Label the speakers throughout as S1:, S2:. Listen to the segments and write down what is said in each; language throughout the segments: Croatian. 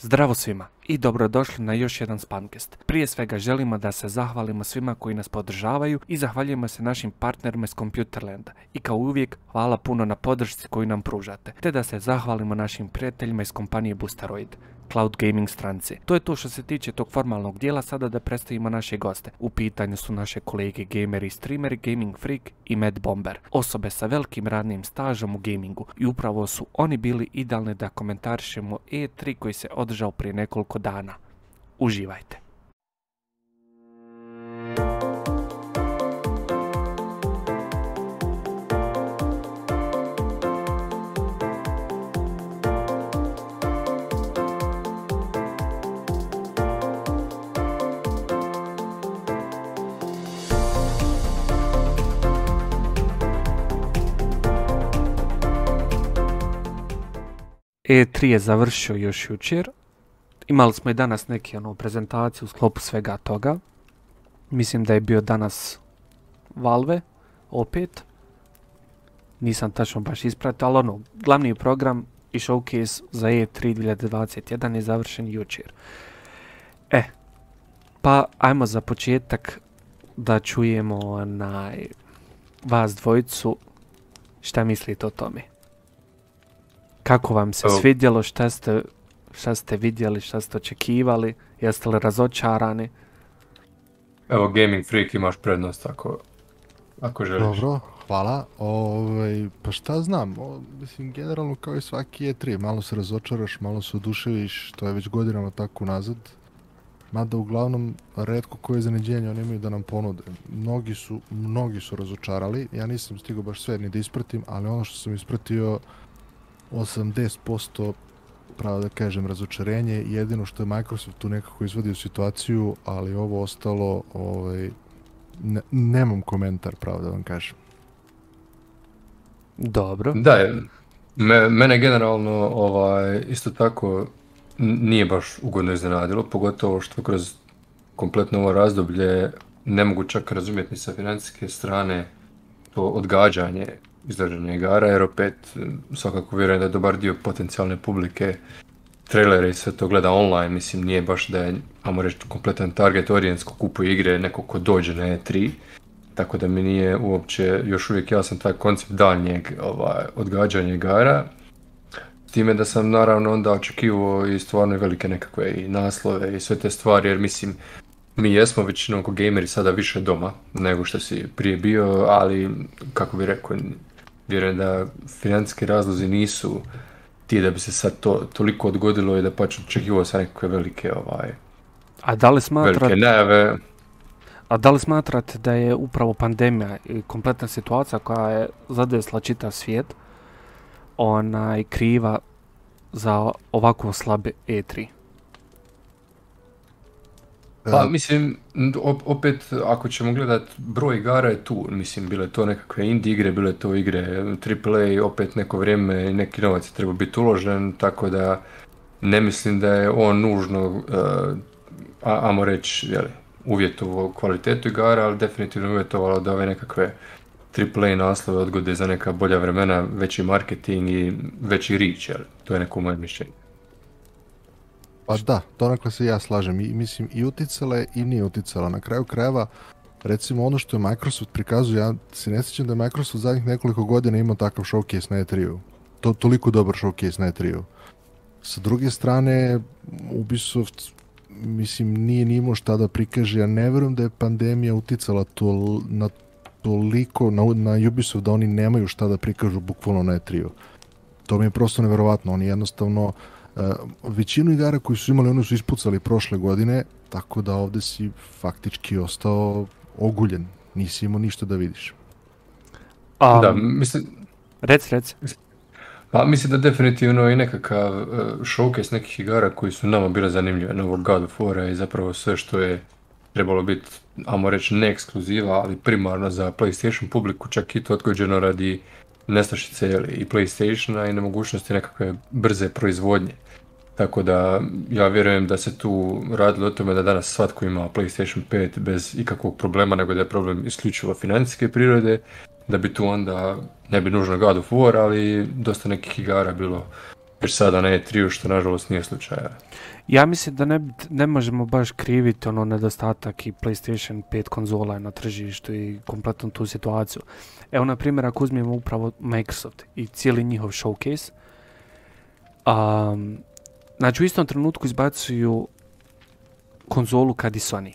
S1: Zdravo svima i dobrodošli na još jedan Spancast. Prije svega želimo da se zahvalimo svima koji nas podržavaju i zahvaljujemo se našim partnerima iz Computerlanda. I kao uvijek, hvala puno na podršci koju nam pružate. Te da se zahvalimo našim prijateljima iz kompanije Boosteroid cloud gaming stranci. To je to što se tiče tog formalnog dijela, sada da predstavimo naše goste. U pitanju su naše kolege gameri, streameri, Gaming Freak i Mad Bomber. Osobe sa velikim radnim stažom u gamingu i upravo su oni bili idealni da komentarišemo E3 koji se održao prije nekoliko dana. Uživajte! E3 je završio još jučer. Imali smo i danas neki ono, prezentaciju u sklopu svega toga. Mislim da je bio danas Valve, opet. Nisam tačno baš ispratio, ali ono, glavni program i showcase za E3 2021 je završen jučer. E, pa ajmo za početak da čujemo onaj, vas dvojicu šta mislite o tome. Kako vam se svidjelo, šta ste, šta ste vidjeli, šta ste očekivali, jeste li razočarani?
S2: Evo, Gaming Freak imaš prednost ako, ako želiš.
S3: Dobro, hvala. Ove, ovaj, pa šta znam, mislim, generalno kao i svaki E3, malo se razočaraš, malo se oduševiš, to je već godinama tako nazad. Mada uglavnom, redko koje zaneđenje oni imaju da nam ponude. Mnogi su, mnogi su razočarali, ja nisam stigao baš sve ni da ispratim, ali ono što sam ispratio, 80% pravo da kažem razočarenje. Jedino što je Microsoft tu nekako izvodio situaciju ali ovo ostalo ovaj, ne, nemam komentar pravo da vam kažem.
S1: Dobro.
S2: Da me, mene generalno ovaj, isto tako nije baš ugodno iznenadilo pogotovo što kroz kompletno ovo razdoblje ne mogu čak razumjeti ni sa financijske strane to odgađanje izraženje igara, jer opet svakako vjerujem da je dobar dio potencijalne publike. Trailere i sve to gleda online, mislim nije baš da je, ajmo reći, kompletan target audience ko kupuje igre neko ko dođe na E3, tako da mi nije uopće još uvijek jasan taj koncept daljnjeg ovaj, odgađanja igara. S time da sam naravno onda očekivao i stvarno velike nekakve i naslove i sve te stvari, jer mislim, mi jesmo većinom ko gameri sada više doma nego što si prije bio, ali kako bi rekao, vjerujem da financijski razlozi nisu ti da bi se sad to toliko odgodilo i da pač očekivao sa nekakve velike ovaj,
S1: a da li smatrate,
S2: velike najave.
S1: A da li smatrate da je upravo pandemija i kompletna situacija koja je zadesla čitav svijet onaj kriva za ovako slabe E3?
S2: Pa mislim, opet ako ćemo gledat broj igara je tu, mislim bile to nekakve indie igre, bile to igre AAA, opet neko vrijeme neki novac je treba biti uložen, tako da ne mislim da je on nužno, uh, amo reći, jeli, uvjetovao kvalitetu igara, ali definitivno uvjetovalo da ove nekakve AAA naslove odgode za neka bolja vremena, veći marketing i veći reach, jel? to je neko moje mišljenje.
S3: Pa da, donakle se ja slažem. I, mislim i uticala je i nije uticala. Na kraju krajeva, recimo ono što je Microsoft prikazuje, ja se ne sjećam da je Microsoft zadnjih nekoliko godina imao takav showcase na E3-u. To, toliko dobar showcase na E3-u. Sa druge strane, Ubisoft mislim nije ni imao šta da prikaže. Ja ne vjerujem da je pandemija uticala to, na toliko na, na Ubisoft da oni nemaju šta da prikažu bukvalno na E3-u. To mi je prosto neverovatno. Oni jednostavno većinu igara koji su imali, oni su ispucali prošle godine, tako da ovdje si faktički ostao oguljen. Nisi imao ništa da vidiš.
S2: da, mislim...
S1: Rec, rec.
S2: Pa mislim da definitivno i nekakav uh, showcase nekih igara koji su nama bile zanimljive, novog God of War i zapravo sve što je trebalo biti, ajmo reći, ne ekskluziva, ali primarno za PlayStation publiku, čak i to odgođeno radi nestašice i PlayStationa i nemogućnosti nekakve brze proizvodnje. Tako da ja vjerujem da se tu radilo o tome da danas svatko ima PlayStation 5 bez ikakvog problema, nego da je problem isključivo financijske prirode, da bi tu onda, ne bi nužno God of War, ali dosta nekih igara bilo Jer sada na E3 što nažalost nije slučaj.
S1: Ja mislim da ne, ne možemo baš kriviti ono nedostatak i PlayStation 5 konzola na tržištu i kompletnu tu situaciju. Evo na primjer ako uzmemo upravo Microsoft i cijeli njihov showcase, um, znači u istom trenutku izbacuju konzolu kad i Sony.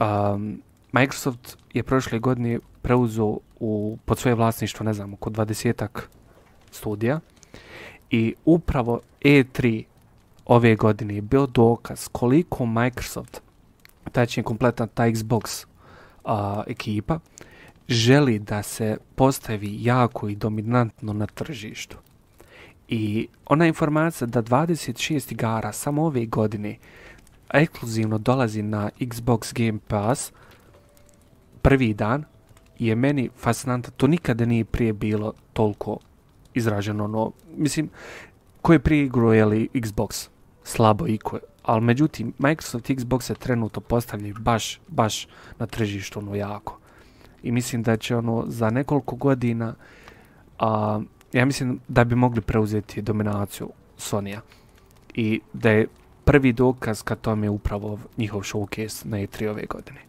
S1: Um, Microsoft je prošle godine preuzeo u, pod svoje vlasništvo, ne znam, oko 20 studija i upravo E3 ove godine je bio dokaz koliko Microsoft, tačnije kompletan ta Xbox a, ekipa, želi da se postavi jako i dominantno na tržištu. I ona informacija da 26 igara samo ove godine ekskluzivno dolazi na Xbox Game Pass prvi dan je meni fascinantno. To nikada nije prije bilo toliko izraženo. No, mislim, ko je prije igro, je li Xbox? Slabo i ko Ali međutim, Microsoft Xbox se trenutno postavlja baš, baš na tržištu ono jako. I mislim da će ono za nekoliko godina, a, ja mislim da bi mogli preuzeti dominaciju Sonija. I da je prvi dokaz kad tome upravo njihov showcase na E3 ove godine.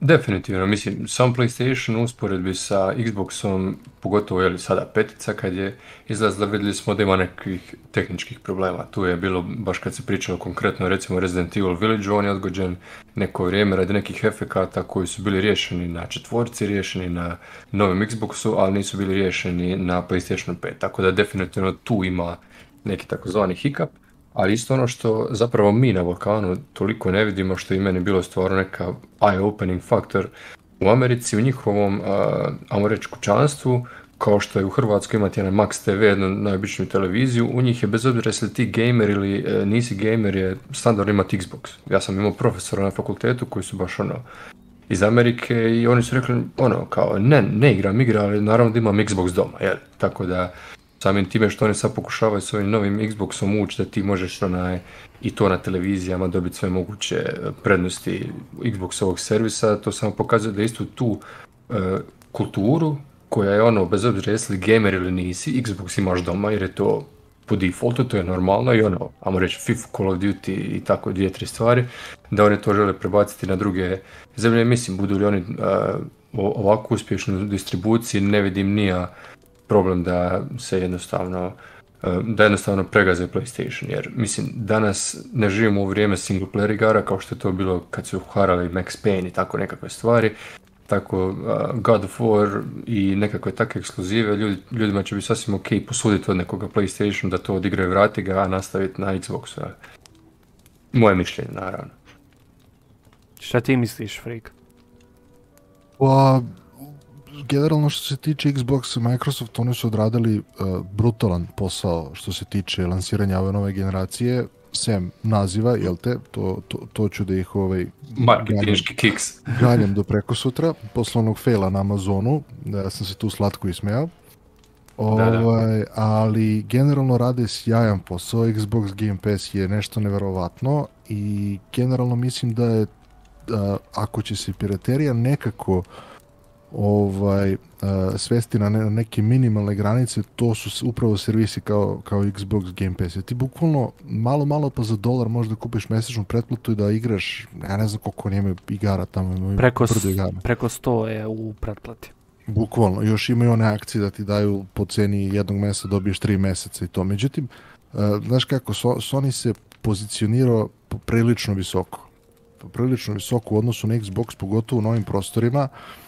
S2: Definitivno, mislim, sam PlayStation usporedbi sa Xboxom, pogotovo je li sada petica kad je izlazila, vidjeli smo da ima nekih tehničkih problema. Tu je bilo, baš kad se pričalo konkretno, recimo Resident Evil Village, on je odgođen neko vrijeme radi nekih efekata koji su bili riješeni na četvorci, riješeni na novem Xboxu, ali nisu bili riješeni na PlayStation 5. Tako da definitivno tu ima neki takozvani hiccup ali isto ono što zapravo mi na Balkanu toliko ne vidimo što i meni bilo stvarno neka eye-opening faktor u Americi, u njihovom, ajmo reći, kućanstvu, kao što je u Hrvatskoj imati jedan Max TV, jednu najobičniju televiziju, u njih je bez obzira jesi ti gamer ili e, nisi gamer je standard imati Xbox. Ja sam imao profesora na fakultetu koji su baš ono iz Amerike i oni su rekli ono kao ne, ne igram igra, ali naravno da imam Xbox doma, jel? Tako da samim time što oni sad pokušavaju s ovim novim Xboxom ući da ti možeš onaj, i to na televizijama dobiti sve moguće prednosti Xboxovog servisa, to samo pokazuje da istu tu e, kulturu koja je ono, bez obzira jesi li gamer ili nisi, Xbox imaš doma jer je to po defaultu, to je normalno i ono, ajmo reći FIFA, Call of Duty i tako dvije, tri stvari, da oni to žele prebaciti na druge zemlje. Mislim, budu li oni uh, ovako uspješni u distribuciji, ne vidim nija problem da se jednostavno e, da jednostavno pregaze PlayStation, jer mislim danas ne živimo u vrijeme single player igara kao što je to bilo kad su uharali Max Payne i tako nekakve stvari, tako uh, God of War i nekakve takve ekskluzive, ljudi, ljudima će biti sasvim ok posuditi od nekoga PlayStation da to odigraju vrati ga, a nastaviti na Xboxu. Moje mišljenje, naravno.
S1: Šta ti misliš, Freak?
S3: Pa, generalno što se tiče Xbox i Microsoft, oni su odradili uh, brutalan posao što se tiče lansiranja ove nove generacije, sem naziva, jel te, to, to, to ću da ih ovaj...
S2: Marketinški kiks.
S3: Ganjam do preko sutra, poslovnog faila na Amazonu, da sam se tu slatko ismejao. Ovaj, ali generalno rade sjajan posao, Xbox Game Pass je nešto neverovatno i generalno mislim da je da ako će se piraterija nekako ovaj, uh, svesti na, ne, neke minimalne granice, to su upravo servisi kao, kao Xbox Game Pass. Ja ti bukvalno malo, malo pa za dolar možda kupiš mesečnu pretplatu i da igraš, ja ne znam koliko nema igara tamo. Imaju
S1: preko, igara. preko 100 je u pretplati.
S3: Bukvalno, još imaju one akcije da ti daju po ceni jednog meseca dobiješ tri meseca i to. Međutim, uh, znaš kako, so, Sony se pozicionirao prilično visoko. Prilično visoko u odnosu na Xbox, pogotovo u novim prostorima. Uh,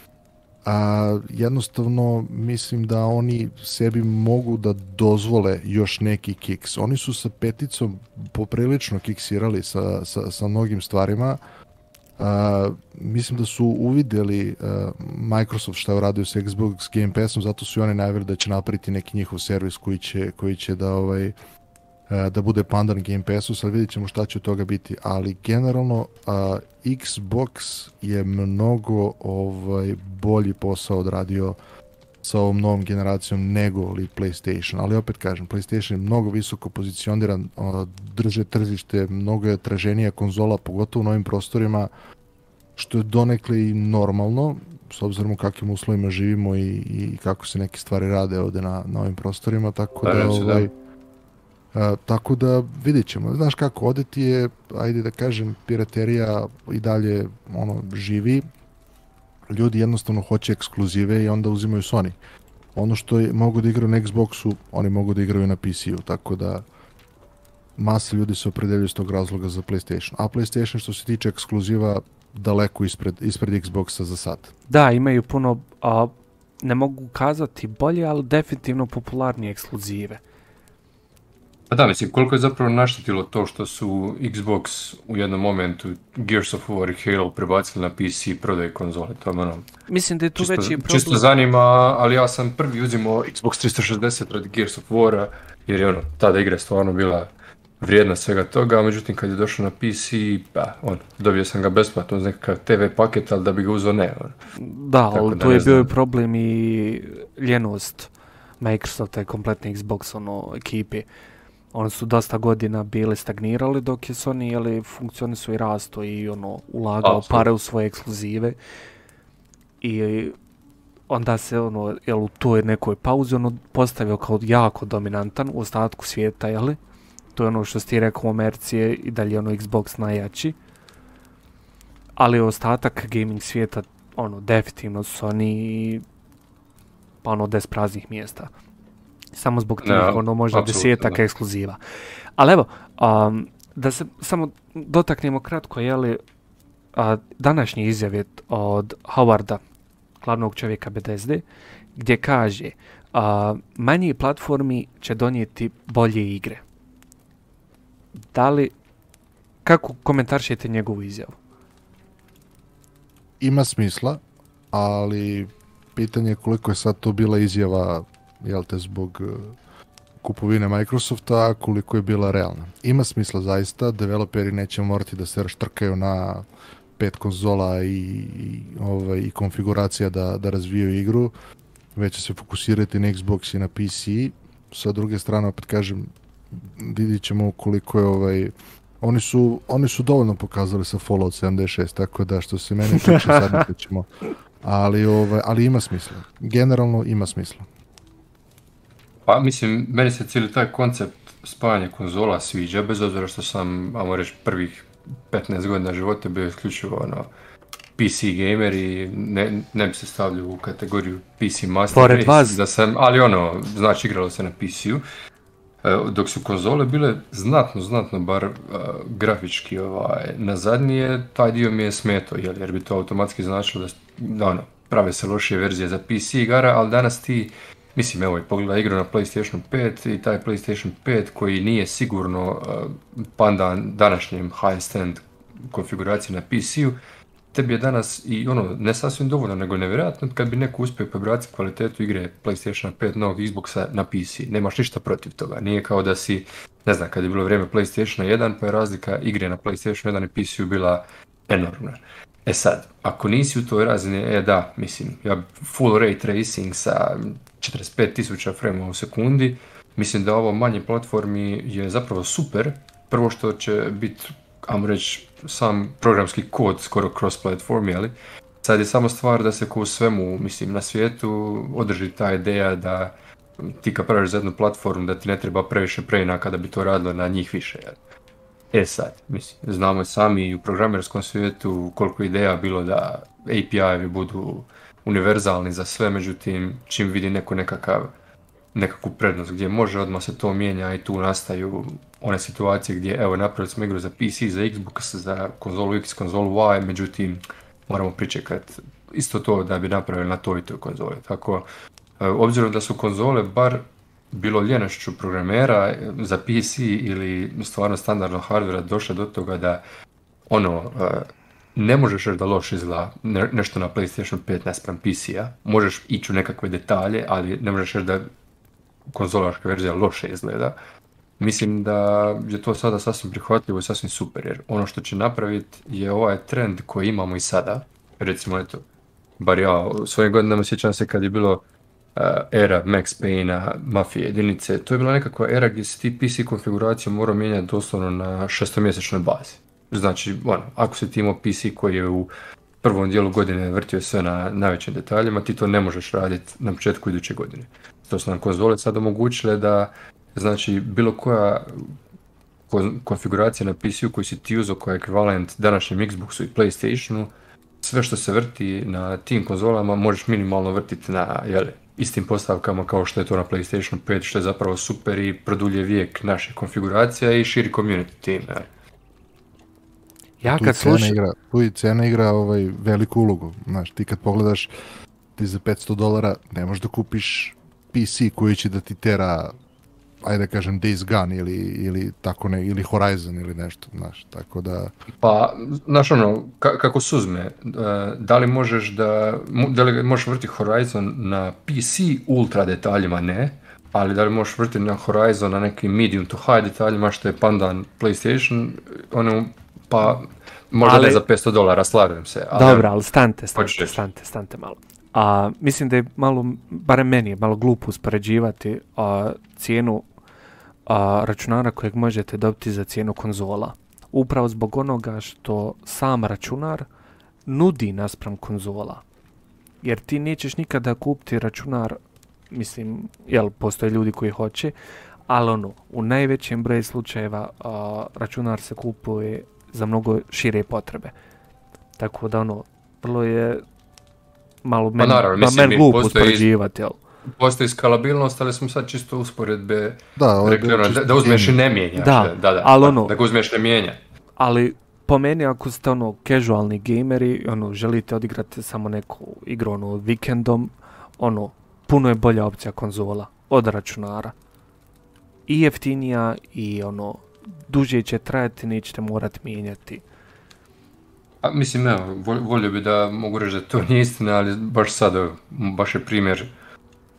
S3: a jednostavno mislim da oni sebi mogu da dozvole još neki kiks. Oni su sa peticom poprilično kiksirali sa, sa, sa mnogim stvarima. A, mislim da su uvideli a, Microsoft šta je radio sa Xbox Game Passom, zato su i oni najavili da će napraviti neki njihov servis koji će, koji će da ovaj, E, da bude pandan Game Passu, sad vidjet ćemo šta će od toga biti, ali generalno a, Xbox je mnogo ovaj, bolji posao odradio sa ovom novom generacijom nego li PlayStation, ali opet kažem, PlayStation je mnogo visoko pozicioniran, drže tržište, mnogo je traženija konzola, pogotovo u novim prostorima, što je donekle i normalno, s obzirom u kakvim uslovima živimo i, i kako se neke stvari rade ovde na, na ovim prostorima, tako da, ovaj, da E, tako da vidit ćemo. Znaš kako, ovdje ti je, ajde da kažem, piraterija i dalje ono, živi. Ljudi jednostavno hoće ekskluzive i onda uzimaju Sony. Ono što je, mogu da igraju na Xboxu, oni mogu da igraju na PC-u, tako da masa ljudi se opredeljuju s tog razloga za PlayStation. A PlayStation što se tiče ekskluziva daleko ispred, ispred Xboxa za sad.
S1: Da, imaju puno, a, ne mogu kazati bolje, ali definitivno popularnije ekskluzive.
S2: Pa da, mislim, koliko je zapravo naštetilo to što su Xbox u jednom momentu Gears of War i Halo prebacili na PC i prodaju konzole, to je ono...
S1: Mislim da je tu
S2: čisto,
S1: veći problem.
S2: čisto zanima, ali ja sam prvi uzimao Xbox 360 radi Gears of War jer je ono, tada igra je stvarno bila vrijedna svega toga, a međutim kad je došao na PC, pa, on, dobio sam ga besplatno uz nekakav TV paket, ali da bi ga uzeo ne, on.
S1: Da, ali tu je bio i problem i ljenost Microsofta i kompletni Xbox ono, ekipi. Oni su dosta godina bili stagnirali dok je Sony jeli, funkcioni su i rasto i ono ulagao
S2: Apsolutno.
S1: pare u svoje ekskluzive. I onda se ono, jel, u toj nekoj pauzi ono postavio kao jako dominantan u ostatku svijeta, jeli? To je ono što ti rekao u Americi je i dalje ono Xbox najjači. Ali ostatak gaming svijeta ono definitivno Sony pa ono 10 praznih mjesta. Samo zbog tih
S2: Da,
S1: ono možda desetak
S2: da.
S1: ekskluziva. Ali evo, um, da se samo dotaknemo kratko, je li a, današnji izjavet od Howarda, glavnog čovjeka Bethesda, gdje kaže a, manji platformi će donijeti bolje igre. Da li, kako komentaršite njegovu izjavu?
S3: Ima smisla, ali pitanje je koliko je sad to bila izjava, jel te, zbog eh, kupovine Microsofta, koliko je bila realna. Ima smisla zaista, developeri neće morati da se raštrkaju na pet konzola i, i, ovaj, i konfiguracija da, da razvijaju igru, već će se fokusirati na Xbox i na PC. Sa druge strane, opet kažem, vidit ćemo koliko je ovaj, oni su, oni su dovoljno pokazali sa Fallout 76, tako da što se mene tiče sad ćemo. Ali, ovaj, ali ima smisla. Generalno ima smisla.
S2: Pa mislim, meni se cijeli taj koncept spajanja konzola sviđa, bez obzira što sam, ajmo reći, prvih 15 godina života bio isključivo ono, PC gamer i ne, ne bi se stavljao u kategoriju PC master da sam, ali ono, znači igralo se na PC-u. E, Dok su konzole bile znatno, znatno bar e, grafički ovaj, nazadnije, taj dio mi je smetao, jel, jer bi to automatski značilo da, da ono, prave se lošije verzije za PC igara, ali danas ti, mislim, evo, i pogledaj igru na PlayStation 5 i taj PlayStation 5 koji nije sigurno e, pandan današnjem high-end konfiguraciji na PC-u, tebi je danas i ono, ne sasvim dovoljno, nego nevjerojatno kad bi neko uspio prebaciti kvalitetu igre PlayStation 5 novog Xboxa na PC. Nemaš ništa protiv toga. Nije kao da si, ne znam, kad je bilo vrijeme PlayStation 1, pa je razlika igre na PlayStation 1 i PC-u bila enormna. E sad, ako nisi u toj razini, e da, mislim, ja full ray tracing sa 45.000 frame u sekundi, mislim da ovo manje platformi je zapravo super. Prvo što će biti, ajmo reći, sam programski kod skoro cross platform, jeli? Sad je samo stvar da se ko svemu, mislim, na svijetu održi ta ideja da ti kad praviš za jednu platformu da ti ne treba previše preinaka da bi to radilo na njih više. jel? E sad, mislim, znamo sami i u programerskom svijetu koliko ideja bilo da API-evi budu univerzalni za sve, međutim, čim vidi neko nekakav, nekakvu prednost gdje može, odmah se to mijenja i tu nastaju one situacije gdje, evo, napravili smo igru za PC, za Xbox, za konzolu X, konzolu Y, međutim, moramo pričekat isto to da bi napravili na toj i toj konzoli. Tako, e, obzirom da su konzole bar bilo ljenošću programera e, za PC ili stvarno standardnog hardvera došle do toga da ono, e, ne možeš reći da loše izgleda ne- nešto na PlayStation 5 naspram PC-a. Možeš ići u nekakve detalje, ali ne možeš reći da konzolaška verzija loše izgleda. Mislim da je to sada sasvim prihvatljivo i sasvim super, jer ono što će napraviti je ovaj trend koji imamo i sada. Recimo, eto, bar ja u svojim godinama sjećam se kad je bilo uh, era Max Payne-a, Mafije jedinice, to je bila nekakva era gdje se ti PC konfiguraciju morao mijenjati doslovno na šestomjesečnoj bazi. Znači, ono, ako si ti imao PC koji je u prvom dijelu godine vrtio sve na najvećim detaljima, ti to ne možeš raditi na početku iduće godine. To su nam konzole sad omogućile da Znači, bilo koja kon- konfiguracija na PC-u koji si ti uzeo kao ekvivalent današnjem Xboxu i Playstationu, sve što se vrti na tim konzolama možeš minimalno vrtiti na jeli, istim postavkama kao što je to na PlayStation 5, što je zapravo super i produlje vijek naših konfiguracija i širi community tim. jel.
S1: Ja
S3: tu
S1: kad
S3: cena
S1: slušam...
S3: igra, tu i cena igra ovaj, veliku ulogu. Znaš, ti kad pogledaš, ti za 500 dolara ne možeš da kupiš PC koji će da ti tera ajde da kažem Days Gone ili, ili tako ne, ili Horizon ili nešto, znaš, tako da
S2: Pa, znaš ono, ka- kako suzme, e, da li možeš da, da li možeš vrti Horizon na PC ultra detaljima, ne, ali da li možeš vrti na Horizon na nekim medium to high detaljima, što je pandan PlayStation, ono, pa možda
S1: Ali-
S2: ne za 500 dolara, slažem se. Ali,
S1: Dobro, ali stante, stante,
S2: reći?
S1: stante, stante malo. A, mislim da je malo, barem meni je malo glupo uspoređivati a, cijenu a, računara kojeg možete dobiti za cijenu konzola. Upravo zbog onoga što sam računar nudi naspram konzola. Jer ti nećeš nikada kupiti računar, mislim, jel, postoje ljudi koji hoće, ali ono, u najvećem broju slučajeva a, računar se kupuje za mnogo šire potrebe. Tako da ono, vrlo je malo meni,
S2: naravno,
S1: ma
S2: mislim,
S1: meni glupo uspoređivati, jel?
S2: Postoji skalabilnost, ali smo sad čisto usporedbe
S3: da,
S2: rekli ono, da, da uzmeš i ne mijenjaš.
S1: Da,
S2: da, da,
S1: ali
S2: da,
S1: ono-
S2: da ga uzmeš ne mijenja.
S1: Ali po meni ako ste ono casualni gameri, ono želite odigrati samo neku igru ono vikendom, ono puno je bolja opcija konzola od računara. I jeftinija i ono duže će trajati, nećete morati mijenjati.
S2: A, mislim, evo, vol- volio bi da mogu reći da to nije istina, ali baš sad, baš je primjer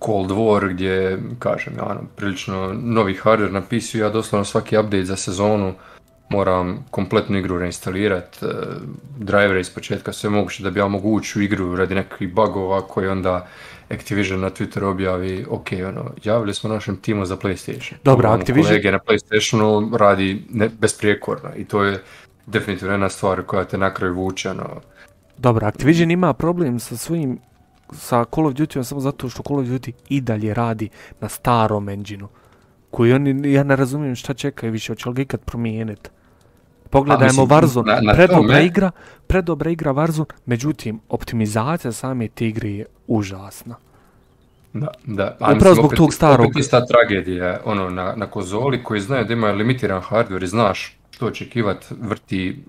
S2: Cold War gdje, kažem, ja, ono, prilično novi hardware na PC-u, ja doslovno svaki update za sezonu moram kompletnu igru reinstalirati, drivere iz početka, sve moguće da bi ja mogu ući u igru radi nekakvih bugova koje onda Activision na Twitter objavi, ok, ono, javili smo našem timu za PlayStation.
S1: Dobro,
S2: Pogledamo
S1: Activision-
S2: Kolege na PlayStationu radi ne, besprijekorno i to je definitivno jedna stvar koja te na kraju vuče, ono,
S1: Dobro, Activision ima problem sa svojim sa Call of Duty samo zato što Call of Duty i dalje radi na starom engineu. Koji oni, ja ne razumijem šta čekaju više, hoće li ga ikad promijeniti. Pogledajmo
S2: mislim,
S1: Warzone,
S2: na- na
S1: predobra
S2: tome-
S1: igra, predobra igra Warzone, međutim, optimizacija same te igre je užasna.
S2: Da, da.
S1: Upravo
S2: mislim,
S1: zbog
S2: opet-
S1: tog starog-
S2: Opet ista tragedija, ono, na, na konzoli koji znaju da imaju limitiran hardware i znaš što očekivat, vrti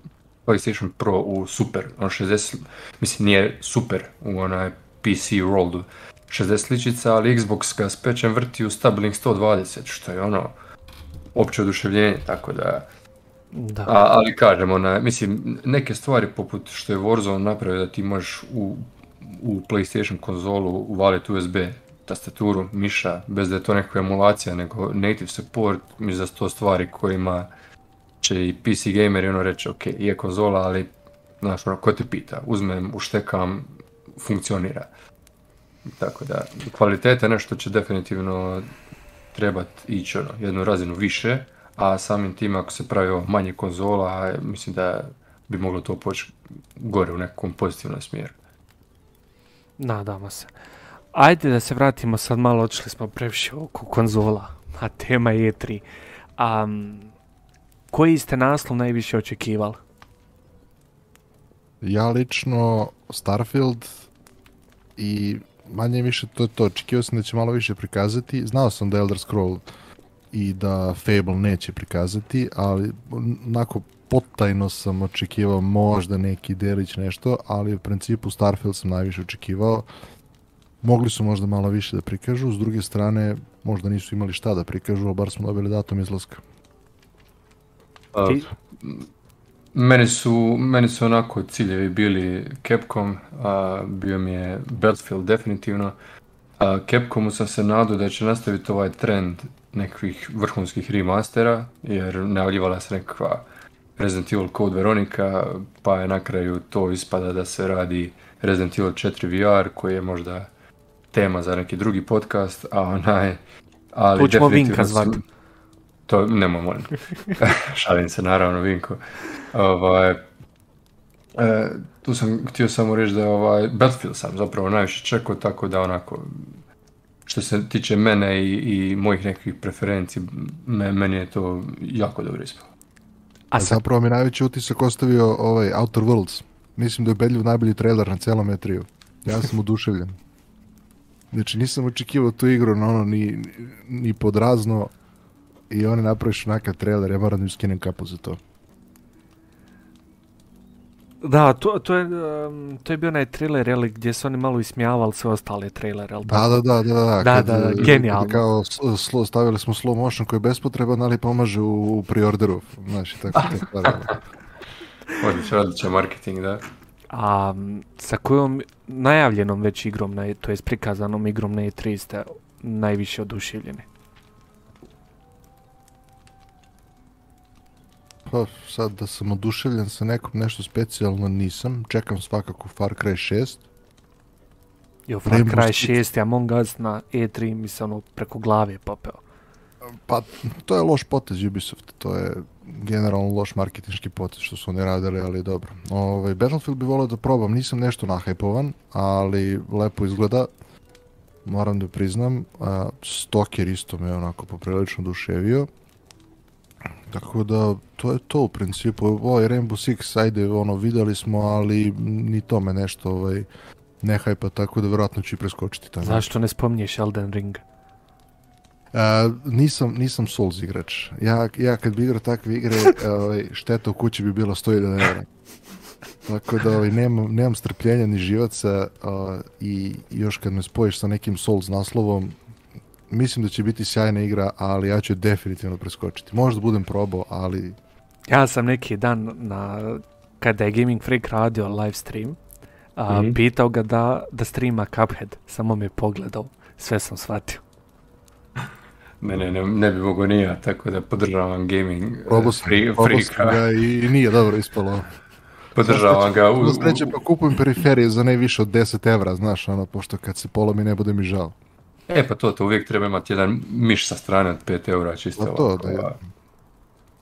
S2: PlayStation Pro u super, ono 60, mislim nije super u onaj PC worldu, 60 sličica, ali Xbox ga s vrti u stabilnih 120, što je ono, opće oduševljenje, tako da...
S1: Da.
S2: A, ali kažem, ona, mislim, neke stvari poput što je Warzone napravio da ti možeš u, u PlayStation konzolu uvaliti USB tastaturu, miša, bez da je to nekakva emulacija, nego native support, mislim da su to stvari kojima će i PC gameri ono reći, ok, je konzola, ali, znaš, ono, ko te pita, uzmem, uštekam, funkcionira. Tako da, kvaliteta je nešto će definitivno trebat ići ono, jednu razinu više, a samim tim ako se pravi manje konzola, mislim da bi moglo to poći gore u nekom pozitivnom smjeru.
S1: Nadamo se. Ajde da se vratimo sad malo, otišli smo previše oko konzola, a tema je E3. Um, koji ste naslov najviše očekivali?
S3: Ja lično Starfield i manje više to je to. Očekivao sam da će malo više prikazati. Znao sam da Elder Scroll i da Fable neće prikazati, ali onako potajno sam očekivao možda neki delić nešto, ali u principu Starfield sam najviše očekivao. Mogli su možda malo više da prikažu, s druge strane možda nisu imali šta da prikažu, ali bar smo dobili datum izlaska.
S2: A,
S1: Ti-
S2: Meni su, meni su onako ciljevi bili Capcom, a, bio mi je Battlefield definitivno. A, Capcomu sam se nadao da će nastaviti ovaj trend nekakvih vrhunskih remastera, jer najavljivala se nekakva Resident Evil Code Veronica, pa je na kraju to ispada da se radi Resident Evil 4 VR, koji je možda tema za neki drugi podcast, a onaj... Ali
S1: Tu ćemo Vinka
S2: su-
S1: zvat.
S2: To, nemoj molim. Šalim se, naravno, Vinko. Ovaj, e, tu sam htio samo reći da ovaj, Battlefield sam zapravo najviše čekao, tako da onako što se tiče mene i, i mojih nekih preferencij, me, meni je to jako dobro ispalo.
S3: A zapravo mi najveći utisak ostavio ovaj Outer Worlds. Mislim da je Bedljiv najbolji trailer na celom E3. Ja sam oduševljen. Znači nisam očekivao tu igru na ono ni, ni podrazno i oni napraviš onakav trailer, ja moram da im skinem kapu za to.
S1: Da, to, to, je, to je bio onaj trailer jeli, gdje su oni malo ismijavali sve ostale trailere, jel
S3: Da, da, da, da, da,
S1: Da,
S3: kad,
S1: da, da,
S3: eh,
S1: genijalno.
S3: Kao slo, stavili smo slow motion koji je bespotreban, ali pomaže u, u preorderu. Znaš, i tako te stvari.
S2: Odličan, odličan marketing, da.
S1: A sa kojom najavljenom već igrom, na, to je prikazanom igrom na E3 ste najviše oduševljeni?
S3: Pa sad da sam oduševljen sa nekom nešto specijalno nisam. Čekam svakako Far Cry 6.
S1: Jo, Far Cry
S3: Six.
S1: 6 i Among Us na E3 mi se ono preko glave popeo.
S3: Pa to je loš potez Ubisoft, to je generalno loš marketinški potez što su oni radili, ali dobro. Ovaj, Battlefield bi volio da probam, nisam nešto nahajpovan, ali lepo izgleda. Moram da priznam, a, Stalker isto me onako poprilično duševio. Tako da, to je to u principu. Ovaj Rainbow Six, ajde, ono, videli smo, ali ni to me nešto, ovaj, ne hajpa, tako da vjerojatno ću i preskočiti taj
S1: Zašto ne spominješ Elden Ring?
S3: A, nisam, nisam Souls igrač. Ja, ja kad bi igrao takve igre, ovaj, šteta u kući bi bilo 100.000 eura. Tako da ovaj, nemam, nemam strpljenja ni živaca a, i još kad me spojiš sa nekim Souls naslovom, mislim da će biti sjajna igra, ali ja ću je definitivno preskočiti. Možda budem probao, ali
S1: Ja sam neki dan na, kada je Gaming Freak radio live stream, a,
S2: Mhm.
S1: pitao ga da, da streama Cuphead. Samo me je pogledao, sve sam shvatio.
S2: Ne, ne, ne, ne bi mogao ni ja, tako da podržavam gaming
S3: probao sam,
S2: free,
S3: probao sam
S2: freaka.
S3: ga i, i nije dobro ispalo.
S2: Podržavam ga u, u-
S3: pa kupujem periferije za ne više od 10 evra, znaš, ono, pošto kad se polomi ne bude mi žao.
S2: E pa to, to uvijek treba imati jedan miš sa strane od 5 eura čisto
S3: Pa to,
S2: ovako,
S3: da.
S2: ovaj.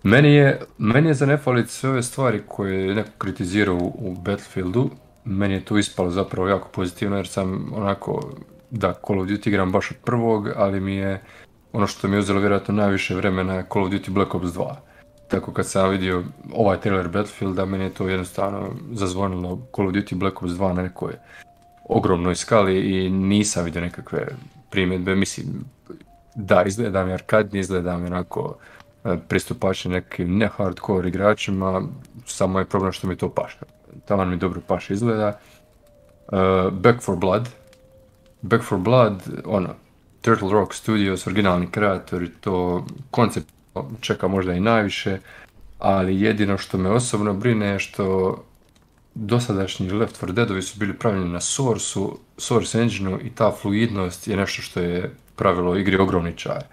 S2: Meni je, meni je za nefalic sve ove stvari koje je neko kritizirao u, u Battlefieldu, meni je to ispalo zapravo jako pozitivno jer sam onako, da Call of Duty igram baš od prvog, ali mi je ono što mi je uzelo vjerojatno najviše vremena je Call of Duty Black Ops 2. Tako kad sam vidio ovaj trailer Battlefielda, meni je to jednostavno zazvonilo Call of Duty Black Ops 2 na nekoj ogromnoj skali i nisam vidio nekakve primjedbe. Mislim, da, izgleda mi arkadni, izgleda mi onako e, pristupačni nekim ne hardcore igračima, samo je problem što mi to paše. Taman mi dobro paše izgleda. E, Back for Blood. Back for Blood, ono, Turtle Rock Studios, originalni kreatori, to koncept čeka možda i najviše, ali jedino što me osobno brine je što dosadašnji Left 4 Deadovi su bili pravljeni na Source-u, Source Engineu i ta fluidnost je nešto što je pravilo igri ogromni čar.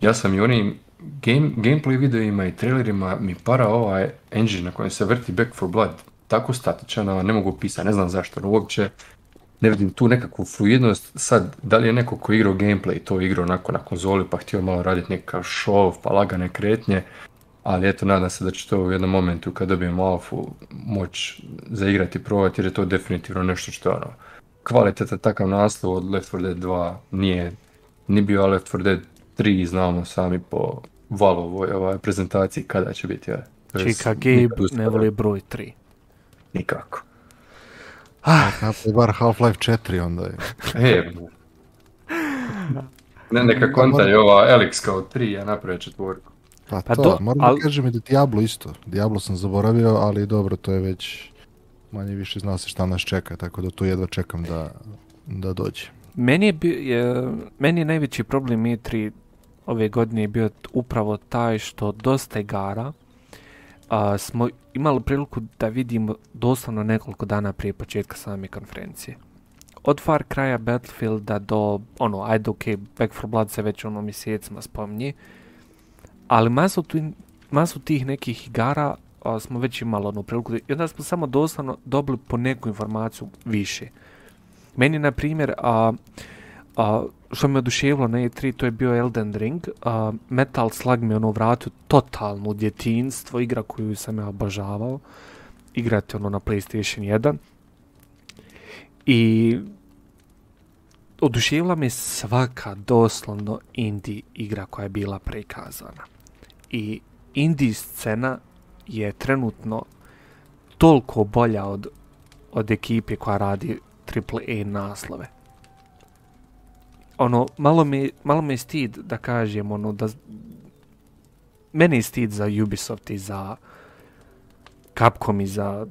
S2: Ja sam i onim game, gameplay videima i trailerima mi para ovaj engine na kojem se vrti Back 4 Blood tako statičan, a ne mogu opisati, ne znam zašto, no uopće ne vidim tu nekakvu fluidnost. Sad, da li je neko ko igrao gameplay to igrao onako na konzoli pa htio malo raditi nekakav show pa lagane kretnje, ali eto, nadam se da će to u jednom momentu kad dobijem alfu moć zaigrati i probati jer je to definitivno nešto što je ono kvalitetan takav naslov od Left 4 Dead 2 nije ni bio, a Left 4 Dead 3 znamo sami po Valve ovaj, prezentaciji kada će biti. Ja.
S1: Čika Gabe ne voli broj 3.
S2: Nikako.
S3: Napravi bar Half-Life 4 onda je.
S2: E, ne, neka konta je ova Elix kao 3, ja napravio četvorku.
S3: Pa,
S1: Pa
S3: to,
S1: to,
S3: moram
S1: al-
S3: da kažem i da Diablo isto. Diablo sam zaboravio, ali dobro, to je već manje više zna se šta nas čeka, tako da tu jedva čekam da, da dođe.
S1: Meni je, bio, je, meni je najveći problem E3 ove godine je bio upravo taj što dosta igara a, smo imali priliku da vidimo doslovno nekoliko dana prije početka same konferencije. Od Far Cry Battlefielda do, ono, ajde ok, Back 4 Blood se već ono mjesecima spominje, ali masu, tu, masu tih nekih igara a, smo već imali onu priliku i onda smo samo doslovno dobili po neku informaciju više. Meni, na primjer, a, a, što me oduševilo na E3, to je bio Elden Ring. A, Metal Slug me ono vratio totalno u djetinstvo, igra koju sam ja obožavao. Igrati ono na PlayStation 1. I oduševila me svaka doslovno indie igra koja je bila prikazana. I indie scena je trenutno toliko bolja od, od ekipe koja radi AAA naslove. Ono, malo me, malo me je stid da kažem, ono, da... Meni je stid za Ubisoft i za Capcom i za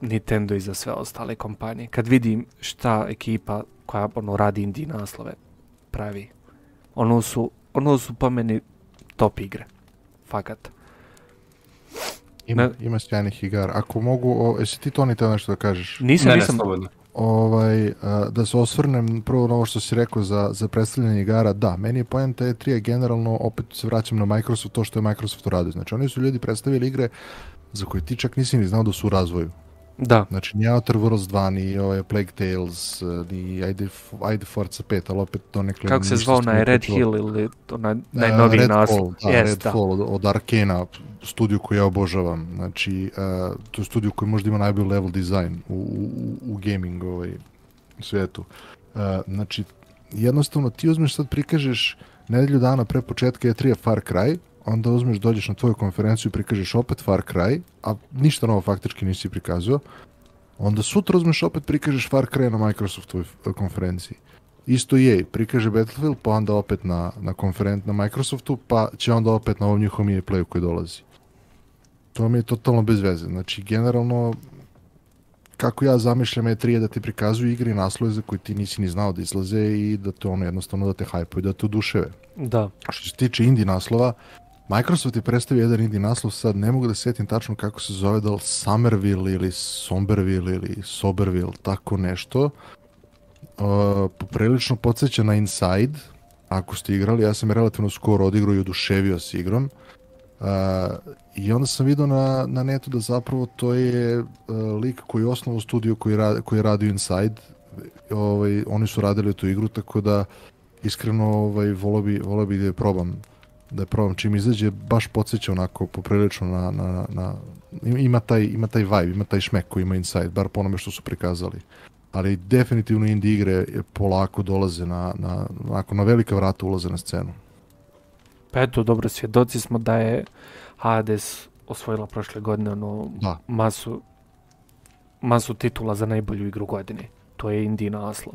S1: Nintendo i za sve ostale kompanije. Kad vidim šta ekipa koja ono radi indie naslove pravi. Ono su, ono su po meni top igre. Fakat.
S3: Ima,
S1: Ne.
S3: ima sjajnih igara. Ako mogu, o, jesi ti Toni teo nešto da kažeš?
S1: Nisam,
S2: Ne, ne,
S1: nisam,
S2: slobodno.
S3: Ovaj, a, da se osvrnem prvo na ovo što si rekao za, za predstavljanje igara, da, meni je poenta E3 generalno, opet se vraćam na Microsoft, to što je Microsoft uradio. Znači, oni su ljudi predstavili igre za koje ti čak nisi ni znao da su u razvoju.
S1: Da,
S3: Znači, ni Outer Worlds 2, ni ovaj Plague Tales, ni ajde, ajde Forza 5, ali opet donekle...
S1: kako se zvao onaj
S3: nije
S1: Red
S3: počelo.
S1: Hill ili onaj
S3: E,
S1: najnoviji naslov.
S3: Redfall, da,
S1: Yes, da.
S3: Redfall od, od Arkana, studiju koju ja obožavam. Znači, uh, to je studiju koji možda ima najbolji level design u, u, u gaming ovaj, svijetu. Uh, znači, jednostavno ti uzmeš sad prikažeš nedelju dana pre početka E3 Far Cry, onda uzmeš, dođeš na tvoju konferenciju i prikažeš opet Far Cry, a ništa novo faktički nisi prikazao, onda sutra uzmeš opet prikažeš Far Cry na Microsoftovoj eh, konferenciji. Isto je, prikaže Battlefield, pa onda opet na, na konferent na Microsoftu, pa će onda opet na ovom njihovom EA Playu koji dolazi. To mi je totalno bez veze. Znači, generalno, kako ja zamišljam E3 je da ti prikazuju igre i naslove za koje ti nisi ni znao da izlaze i da te ono jednostavno da te hajpuju, da te oduševe.
S1: Da,
S3: Što se tiče indie naslova, Microsoft je predstavio jedan indie naslov, sad ne mogu da sjetim tačno kako se zove, da li Somerville ili Somberville ili Soberville, tako nešto. Uh, poprilično podsjeća na Inside, ako ste igrali, ja sam je relativno skoro odigrao i oduševio s igrom. Uh, I onda sam vidio na, na netu da zapravo to je uh, lik koji je osnovao studio koji, ra, koji je radio Inside. Ovaj, oni su radili tu igru, tako da iskreno ovaj, volio bi, volio bi da je probam da je probam čim izađe, baš podsjeća onako poprilično na, na, na ima taj, ima taj vibe, ima taj šmek koji ima Inside, bar po onome što su prikazali. Ali definitivno indie igre polako dolaze na, na, onako, na velika vrata ulaze na scenu.
S1: pa eto, dobro, svjedoci smo da je Hades osvojila prošle godine ono
S3: Da.
S1: masu, masu titula za najbolju igru godine. To je indie naslov.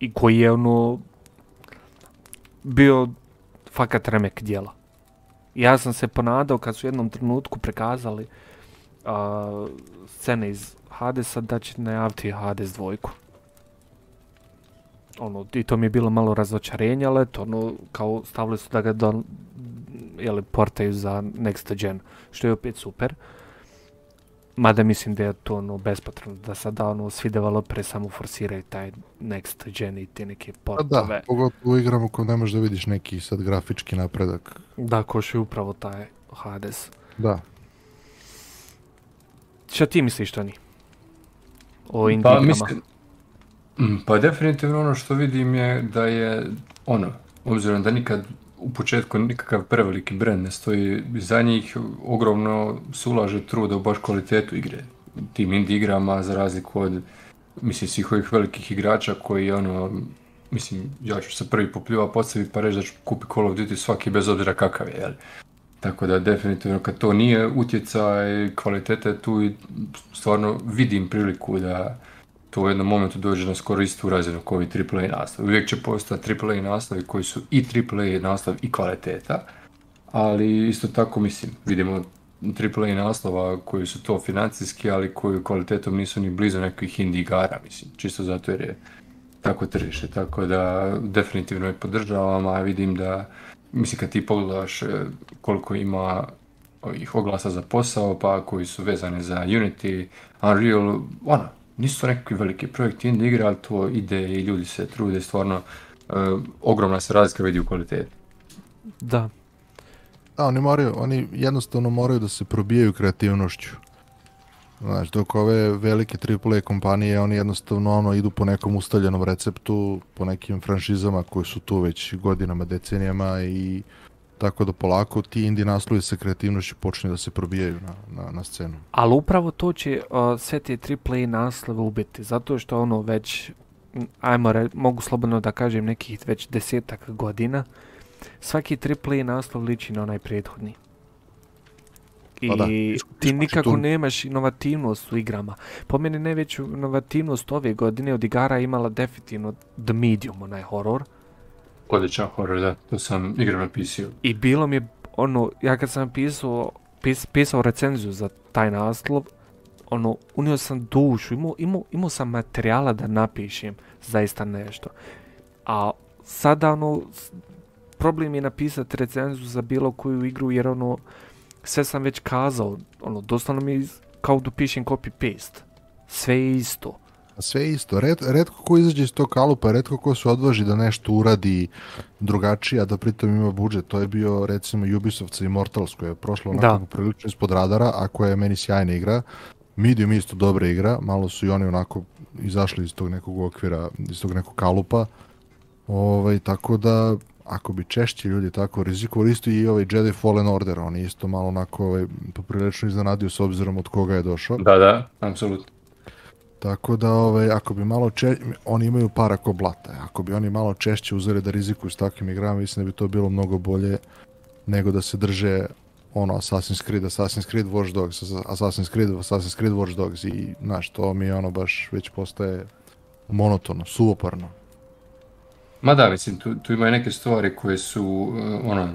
S1: I koji je ono bio fakat remek dijela. Ja sam se ponadao kad su u jednom trenutku prikazali a, scene iz Hadesa da će najaviti Hades dvojku. Ono, i to mi je bilo malo razočarenje, ali eto, ono, kao stavili su da ga don, jeli, portaju za next gen, što je opet super. Mada mislim da je to ono bespotrebno, da sada ono svi developeri samo forsiraju taj next gen i te neke
S3: Pa
S1: portove.
S3: da, pogotovo u igrama koje ne možeš da vidiš neki sad grafički napredak.
S1: Da, ko što je upravo taj Hades.
S3: Da.
S1: Šta ti misliš, Toni? O indie
S2: Pa mislim, Mm, pa definitivno ono što vidim je da je ono, obzirom da nikad u početku nikakav preveliki brand ne stoji za njih, ogromno se ulaže truda u baš kvalitetu igre. Tim indie igrama za razliku od mislim svih ovih velikih igrača koji ono mislim ja ću se prvi popljiva postaviti pa reći da ću kupi Call of Duty svaki bez obzira kakav je, jel? Tako da definitivno kad to nije utjecaj kvalitete tu stvarno vidim priliku da to u jednom momentu dođe na skoro istu razinu kao i AAA nastavi. Uvijek će postojati AAA nastavi koji su i AAA nastav i kvaliteta, ali isto tako mislim, vidimo AAA naslova koji su to financijski, ali koji kvalitetom nisu ni blizu nekih indie igara, mislim, čisto zato jer je tako tržište, tako da definitivno je podržavam, a vidim da, mislim kad ti pogledaš e, koliko ima ovih oglasa za posao, pa koji su vezani za Unity, Unreal, ono, nisu to nekakvi veliki projekti indie igre, ali to ide i ljudi se trude, stvarno e, ogromna se razlika vidi u kvaliteti.
S1: Da,
S3: Da, oni moraju, oni jednostavno moraju da se probijaju kreativnošću. Znaš, dok ove velike AAA kompanije, oni jednostavno ono, idu po nekom ustaljenom receptu, po nekim franšizama koji su tu već godinama, decenijama i tako da polako ti indie naslovi sa kreativnošću počinju da se probijaju na, na, na scenu.
S1: ali upravo to će uh, sve te AAA naslove ubiti, zato što ono već ajmo re, mogu slobodno da kažem nekih već desetak godina, svaki AAA naslov liči na onaj prethodni. I
S3: Pa da,
S1: ti
S3: iskoči
S1: nikako
S3: tu-
S1: nemaš inovativnost u igrama. Po meni najveću inovativnost ove godine od igara imala definitivno The Medium, onaj horor.
S2: Odličan horor, da, to sam igram na PC-u.
S1: I bilo mi je, ono, ja kad sam pisao, pis, pisao recenziju za taj naslov, ono, unio sam dušu, imao, imao, imao sam materijala da napišem zaista nešto. A sada, ono, problem je napisati recenziju za bilo koju igru, jer ono, sve sam već kazao, ono, doslovno mi kao da pišem copy-paste. Sve je isto.
S3: A Sve je isto. Red, redko ko izađe iz tog kalupa, redko ko se odvaži da nešto uradi drugačije, a da pritom ima budžet. To je bio recimo Ubisoft sa Immortals koja je prošla
S1: Da.
S3: onako prilično ispod radara, a koja je meni sjajna igra. Medium je isto dobra igra, malo su i oni onako izašli iz tog nekog okvira, iz tog nekog kalupa. Ovaj, tako da, ako bi češće ljudi tako rizikovali, isto i ovaj Jedi Fallen Order, on je isto malo onako ovaj, poprilično iznenadio s obzirom od koga je došao.
S2: Da, da, apsolutno.
S3: Tako da, ovaj, ako bi malo če... oni imaju para ko blata. Ako bi oni malo češće uzeli da rizikuju s takvim igrama, mislim da bi to bilo mnogo bolje nego da se drže ono Assassin's Creed, Assassin's Creed Watch Dogs, Assassin's Creed, Assassin's Creed Watch Dogs i znaš, to mi ono baš već postaje monotono, suvoparno.
S2: Ma da, mislim, tu, tu ima neke stvari koje su, uh, ono,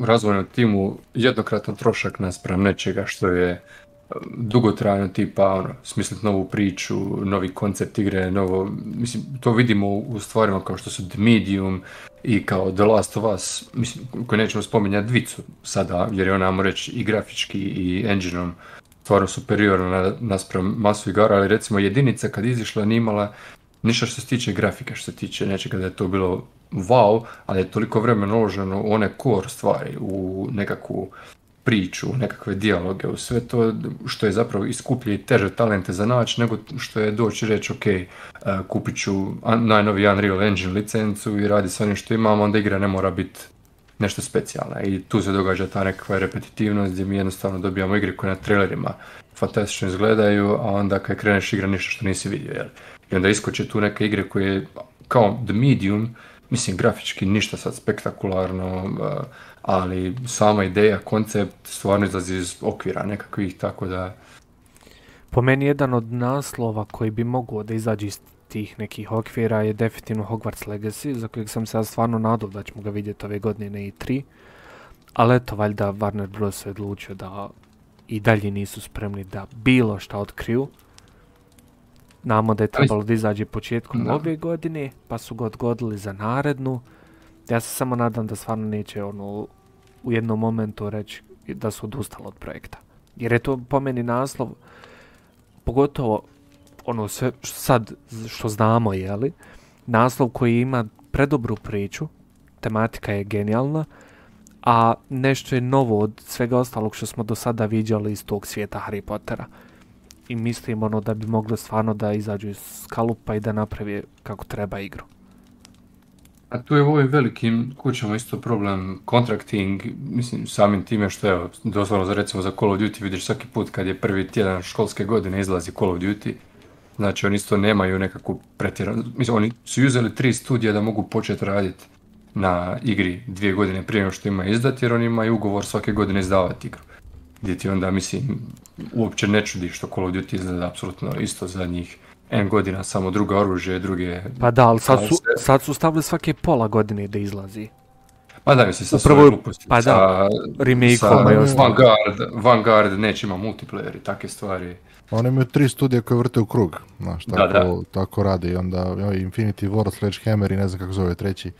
S2: razvojnom timu jednokratan trošak naspram nečega što je dugotrajno tipa, ono, smisliti novu priču, novi koncept igre, novo, mislim, to vidimo u stvarima kao što su The Medium i kao The Last of Us, mislim, koje nećemo spominjati dvicu sada, jer je ona, ajmo reći, i grafički i engineom stvarno superiorna na, naspram masu igara, ali recimo jedinica kad izišla nije imala ništa što se tiče grafike, što se tiče nečega da je to bilo wow, ali je toliko vremena uloženo u one core stvari, u nekakvu priču, nekakve dijaloge, u sve to što je zapravo iskuplje i teže talente za naći nego što je doći reći ok, uh, kupit ću najnoviji Unreal Engine licencu i radi s onim što imam, onda igra ne mora biti nešto specijalno i tu se događa ta nekakva repetitivnost gdje mi jednostavno dobijamo igre koje na trailerima fantastično izgledaju, a onda kad kreneš igra ništa što nisi vidio, jel? I onda iskoče tu neke igre koje, kao The Medium, mislim grafički ništa sad spektakularno, uh, ali sama ideja, koncept stvarno izlazi iz okvira nekakvih, tako da
S1: Po meni jedan od naslova koji bi mogao da izađe iz tih nekih okvira je definitivno Hogwarts Legacy, za kojeg sam se stvarno nadao da ćemo ga vidjeti ove godine na E3. Ali eto, valjda Warner Bros. je odlučio da i dalje nisu spremni da bilo šta otkriju. Namo da je trebalo da izađe početkom
S2: Da.
S1: ove godine, pa su ga odgodili za narednu. Ja se samo nadam da stvarno neće ono u jednom momentu reći da su odustali od projekta. Jer je to po meni naslov, pogotovo ono sve sad što znamo, jeli, naslov koji ima predobru priču, tematika je genijalna, a nešto je novo od svega ostalog što smo do sada viđali iz tog svijeta Harry Pottera. I mislim ono da bi moglo stvarno da izađu iz kalupa i da napravi kako treba igru.
S2: A tu je u ovim velikim kućama isto problem contracting, mislim samim time što evo, doslovno recimo za Call of Duty vidiš svaki put kad je prvi tjedan školske godine izlazi Call of Duty, znači oni isto nemaju nekakvu pretjeranu, mislim oni su uzeli tri studija da mogu početi raditi na igri dvije godine prije nego što ima izdati jer oni imaju ugovor svake godine izdavati igru. Gdje ti onda mislim uopće ne čudi što Call of Duty izgleda apsolutno isto zadnjih N godina, samo druga oružje, druge
S1: Pa da, ali sad su, sad su stavili svake pola godine da izlazi.
S2: Pa da, mislim, sa
S1: Upravo-
S2: svoje gluposti,
S1: pa da,
S2: sa,
S1: i
S2: sa. Vanguard, Vanguard neće ima multiplayer i takve stvari.
S3: Oni imaju tri studija koje vrte u krug, znaš, tako,
S2: da.
S3: tako rade i onda Infinity Ward, Sledgehammer i ne znam kako zove treći.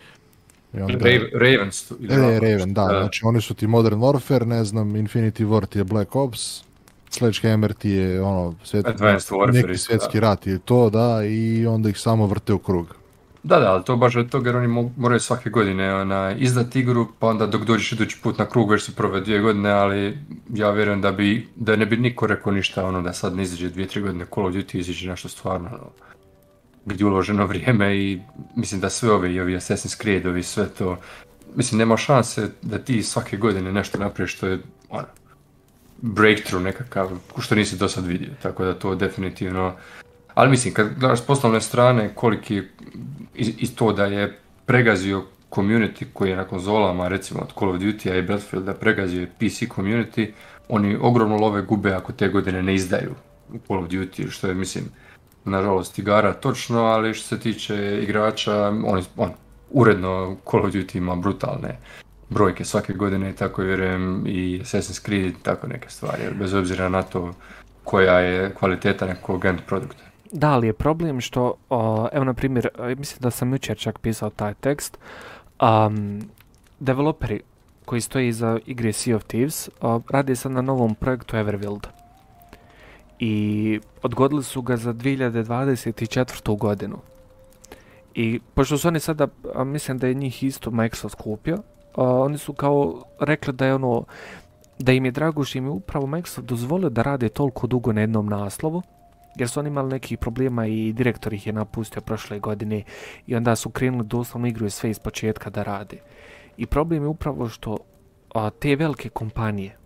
S3: I onda...
S2: Raven, Raven stu- ili
S3: E, Raven, da, znači oni su ti Modern Warfare, ne znam, Infinity Ward ti je Black Ops, Sledgehammer ti je ono,
S2: Warfare
S3: neki svjetski rat je to, da, i onda ih samo vrte u krug.
S2: Da, da, ali to baš od toga jer oni mo- moraju svake godine ona, izdati igru, pa onda dok dođeš idući put na krug već se prove dvije godine, ali ja vjerujem da bi, da ne bi niko rekao ništa ono da sad ne izađe dvije, tri godine Call of Duty izađe nešto stvarno ono, gdje je uloženo vrijeme i mislim da sve ove i ovi Assassin's Creed, ovi sve to, mislim nema šanse da ti svake godine nešto napraviš što je ono, breakthrough nekakav, što nisi do sad vidio, tako da to definitivno Ali mislim, kad gledaš s poslovne strane koliki i, i to da je pregazio community koji je na konzolama, recimo od Call of Duty-a i Battlefielda pregazio PC community, oni ogromno love gube ako te godine ne izdaju Call of Duty, što je, mislim, nažalost igara točno, ali što se tiče igrača, oni, on, uredno Call of Duty ima brutalne brojke svake godine, tako vjerujem i Assassin's Creed, tako neke stvari, bez obzira na to koja je kvaliteta nekog end produkta.
S1: Da, ali je problem što, evo na primjer, e, mislim da sam jučer čak pisao taj tekst, um, developeri koji stoji iza igre Sea of Thieves radi sad na novom projektu Everwild. I odgodili su ga za 2024. godinu. I pošto su oni sada, a, mislim da je njih isto Microsoft kupio, oni su kao rekli da je ono, da im je drago što im je upravo Microsoft dozvolio da rade toliko dugo na jednom naslovu, jer su oni imali nekih problema i direktor ih je napustio prošle godine i onda su krenuli doslovno igru sve iz početka da rade. I problem je upravo što te velike kompanije,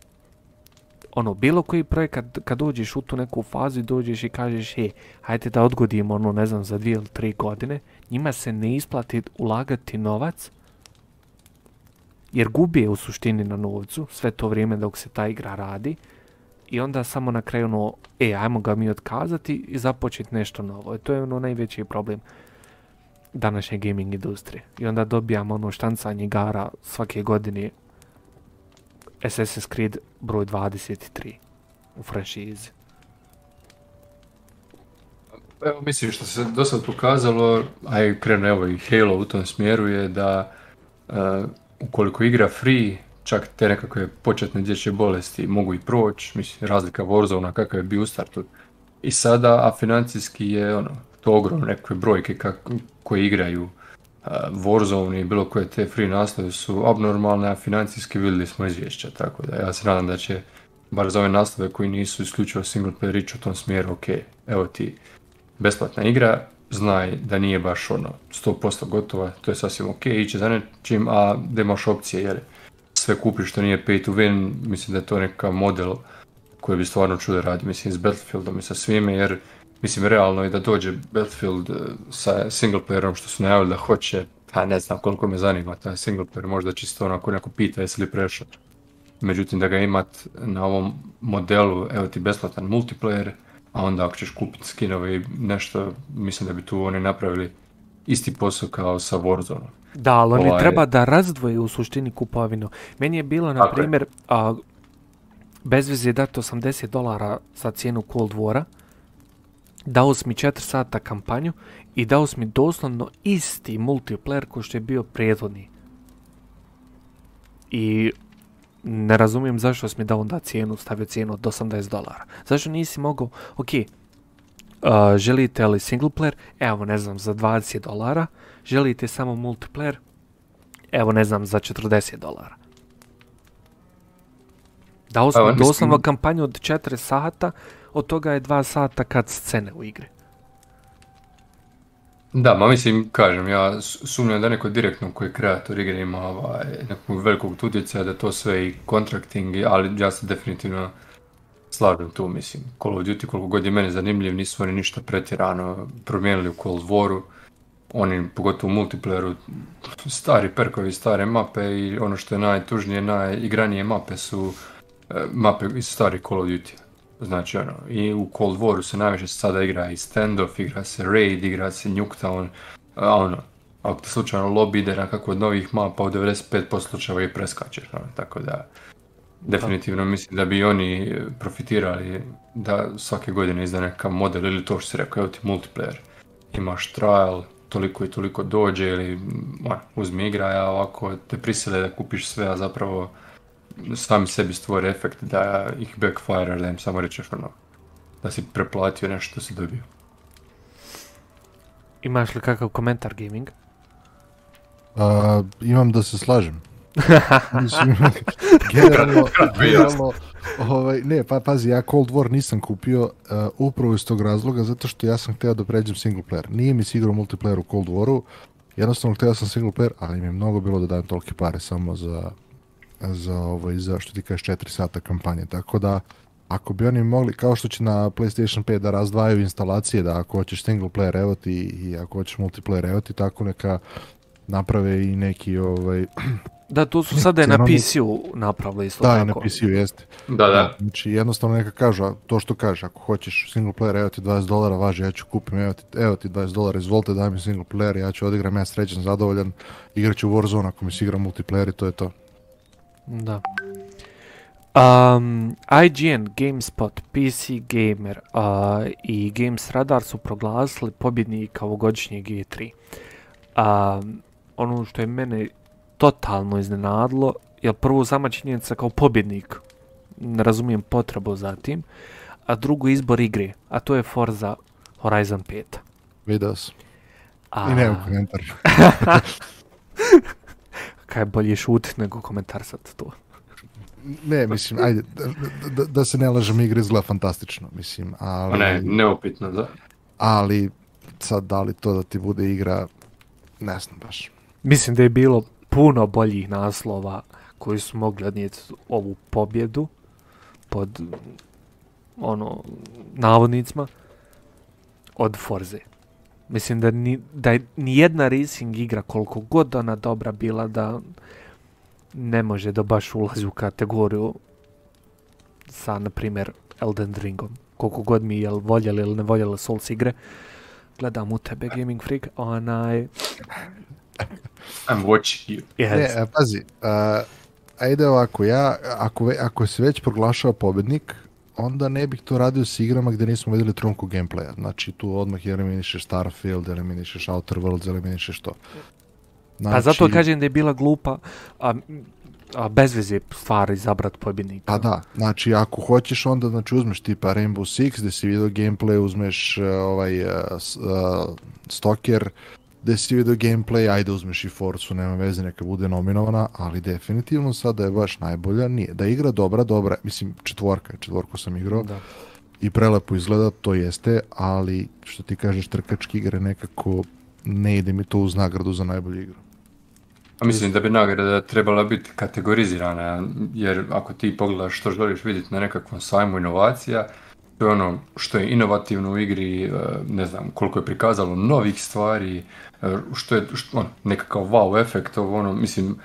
S1: ono, bilo koji projekat kad dođeš u tu neku fazu i dođeš i kažeš, hej, hajde da odgodimo, ono, ne znam, za dvije ili tri godine, njima se ne isplati ulagati novac, jer gubi u suštini na novcu sve to vrijeme dok se ta igra radi, i onda samo na kraju ono, e, ajmo ga mi otkazati i započeti nešto novo. I to je ono najveći problem današnje gaming industrije. I onda dobijamo ono štancanje igara svake godine Assassin's Creed broj 23 u franšizi.
S2: Evo mislim što se do sad pokazalo, a i krenu evo i Halo u tom smjeru je da uh, ukoliko igra free, čak te nekakve početne dječje bolesti mogu i proći, mislim razlika Warzone kakav je bio u startu i sada, a financijski je ono, to ogromne nekakve brojke kako, koje igraju Warzone i bilo koje te free naslove su abnormalne, a financijski vidjeli smo izvješća, tako da ja se nadam da će bar za ove naslove koji nisu isključivo single player ići u tom smjeru, ok, evo ti. Besplatna igra, znaj da nije baš ono 100% gotova, to je sasvim ok, ići za nečim, a da imaš opcije, jer sve kupiš što nije pay to win, mislim da je to neka model koji bi stvarno čudo radi, mislim, s Battlefieldom i sa svime, jer mislim, realno je da dođe Battlefield eh, sa single playerom što su najavili da hoće, pa ne znam koliko me zanima taj single player, možda čisto onako neko pita jesi li prešao. Međutim, da ga imat na ovom modelu, evo ti besplatan multiplayer, a onda ako ćeš kupiti skinove i nešto, mislim da bi tu oni napravili isti posao kao sa Warzone.
S1: Da, ali oni
S2: Ovaj-
S1: treba da razdvoje u suštini kupovinu. Meni je bilo, na primjer, bez veze dati 80 dolara za cijenu Cold Wara, dao si mi 4 sata kampanju i dao si mi doslovno isti multiplayer koji što je bio prethodni. I ne razumijem zašto si mi dao onda cijenu, stavio cijenu od 80 dolara. Zašto nisi mogao, ok, Uh, želite li single player? Evo, ne znam, za 20 dolara. Želite samo multiplayer? Evo, ne znam, za 40 dolara. Dao
S2: mislim-
S1: doslovno kampanju od 4 sata, od toga je 2 sata kad scene u igri.
S2: Da, ma mislim, kažem, ja sumnjam da neko direktno koji je kreator igre ima ovaj, nekog velikog utjecaja, da to sve i contracting, ali ja se definitivno slažem tu, mislim. Call of Duty, koliko god je meni zanimljiv, nisu oni ništa pretjerano promijenili u Cold Waru. Oni, pogotovo u multiplayeru, stari perkovi, stare mape i ono što je najtužnije, najigranije mape su e, mape iz starih Call of Duty. Znači ono, i u Cold Waru se najviše sada igra i standoff, igra se raid, igra se Nuketown, a ono, ako te slučajno lobby ide na kako od novih mapa, u 95% slučajeva i preskačeš, ono, tako da definitivno mislim da bi oni profitirali da svake godine izda neka model ili to što si rekao, evo ti multiplayer, imaš trial, toliko i toliko dođe ili ono, uzmi igraj, a ovako te prisile da kupiš sve, a zapravo sami sebi stvore efekt da ih backfire, da im samo rečeš ono, da si preplatio nešto što si dobio.
S1: Imaš li kakav komentar gaming?
S3: A, imam da se slažem. Mislim, generalno, generalno, ovaj, ne, pa pazi, ja Cold War nisam kupio uh, upravo iz tog razloga, zato što ja sam htio da pređem single player. Nije mi se igrao multiplayer u Cold Waru, jednostavno htio sam single player, ali mi je mnogo bilo da dajem tolike pare samo za, za, ovaj, za što ti kažeš 4 sata kampanje, tako da ako bi oni mogli, kao što će na PlayStation 5 da razdvajaju instalacije, da ako hoćeš single player evo ti i ako hoćeš multiplayer evo ti, tako neka naprave i neki ovaj...
S1: Da, tu su sada je na PC-u napravili isto
S3: Da,
S1: tako.
S3: na PC-u jeste.
S2: Da, da.
S3: Znači jednostavno neka kažu, a to što kaže, ako hoćeš single player, evo ti 20 dolara, važi, ja ću kupim, evo ti, evo ti 20 dolara, izvolite daj mi single player, ja ću odigram, ja srećan, zadovoljan, igrat ću Warzone ako mi se igra multiplayer i to je to.
S1: Da. Um, IGN, GameSpot, PC Gamer uh, i Games Radar su proglasili pobjednika ovogodišnjeg E3. Um, ono što je mene totalno iznenadilo, jer prvo sama činjenica kao pobjednik, ne razumijem potrebu za tim, a drugo izbor igre, a to je Forza Horizon 5.
S3: Video sam.
S1: A,
S3: I nemam komentar.
S1: kaj je bolje šutit nego komentarsat to.
S3: Ne, mislim, ajde, da, da, da se ne lažem, igra izgleda fantastično, mislim, ali...
S2: Ne, neupitno, da.
S3: ali sad da li to da ti bude igra, ne znam baš.
S1: Mislim da je bilo puno boljih naslova koji su mogli odnijeti ovu pobjedu pod ono navodnicima od Forze. Mislim da ni, da je nijedna racing igra koliko god ona dobra bila da ne može da baš ulazi u kategoriju sa, na primjer, Elden Ringom. Koliko god mi jel voljeli ili ne voljeli Souls igre, gledam u tebe Gaming Freak, onaj...
S2: I'm watching you.
S1: Yes.
S3: Ne, e, pazi, a, ajde ovako, ja, ako, ve, ako se već proglašava pobednik, onda ne bih to radio s igrama gdje nismo vidjeli trunku gameplaya. Znači tu odmah eliminišeš Starfield, eliminišeš Outer Worlds, eliminišeš to. Znači,
S1: Pa zato kažem da je bila glupa, a, a bez veze stvar izabrat pobjednika.
S3: Pa da, znači ako hoćeš onda znači uzmeš tipa Rainbow Six gdje si vidio gameplay, uzmeš uh, ovaj uh, uh, Stalker gdje si vidio gameplay, ajde uzmeš i Forcu, nema veze, neka bude nominovana, ali definitivno sada je baš najbolja, nije. Da je igra dobra, dobra, mislim četvorka, četvorku sam igrao
S1: Da.
S3: i prelepo izgleda, to jeste, ali što ti kažeš trkačke igre nekako ne ide mi to uz nagradu za najbolju igru.
S2: A mislim da bi nagrada trebala biti kategorizirana, jer ako ti pogledaš što želiš vidjeti na nekakvom sajmu inovacija, to je ono što je inovativno u igri, e, ne znam, koliko je prikazalo novih stvari, što je što, ono, nekakav wow efekt, ono, mislim,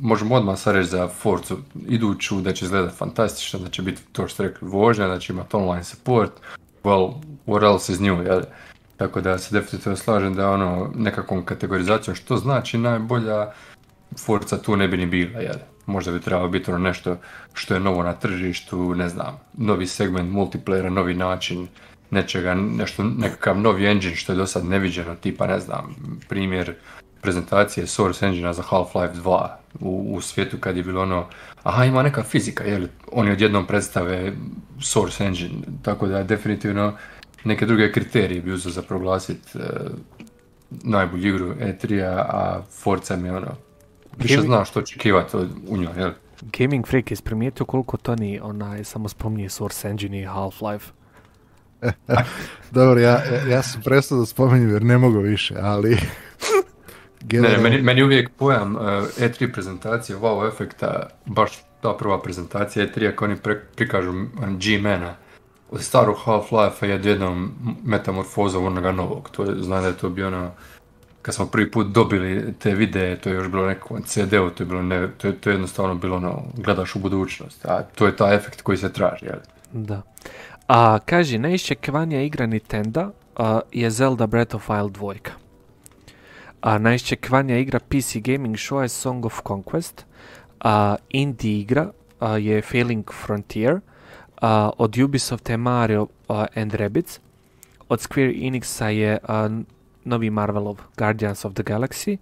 S2: možemo odmah sad reći za Forcu iduću, da će izgledati fantastično, da će biti to što rekli vožnja, da će imati online support, well, what else is new, jel? Tako da se definitivno slažem da ono nekakvom kategorizacijom što znači najbolja Forza tu ne bi ni bila, jel? Možda bi trebalo biti ono nešto što je novo na tržištu, ne znam, novi segment multiplayera, novi način nečega, nešto, nekakav novi engine što je do sad neviđeno, tipa, ne znam, primjer prezentacije Source Engine za Half-Life 2 u, u svijetu kad je bilo ono, aha ima neka fizika, jel, oni odjednom predstave Source Engine, tako da definitivno neke druge kriterije bi uzeo za proglasiti najbolju igru E3-a, a Forza mi je ono, više
S1: Gaming-
S2: zna što očekivati u njoj, jel?
S1: Gaming Freak je primijetio koliko Tony onaj samo spominje Source Engine i Half-Life.
S3: Dobro, ja, ja, sam prestao da spominjem jer ne mogu više, ali...
S2: Ne, ne, meni, meni uvijek pojam uh, E3 prezentacije wow efekta, baš ta prva prezentacija E3 ako oni pre, prikažu G-Mana od starog Half-Life je jednom metamorfoza u onoga novog. To je, znam da je to bio ono, kad smo prvi put dobili te videe, to je još bilo nekom CD-u, to je bilo ne, to je, to je jednostavno bilo ono, gledaš u budućnost, a to je taj efekt koji se traži, jel?
S1: Da. A kaže, najiščekivanija igra Nintendo je Zelda Breath of Wild 2. A najiščekivanija igra PC Gaming Show je Song of Conquest. A indie igra je Failing Frontier. Od Ubisoft je Mario and Rabbids. Od Square Enixa je a, novi Marvelov Guardians of the Galaxy.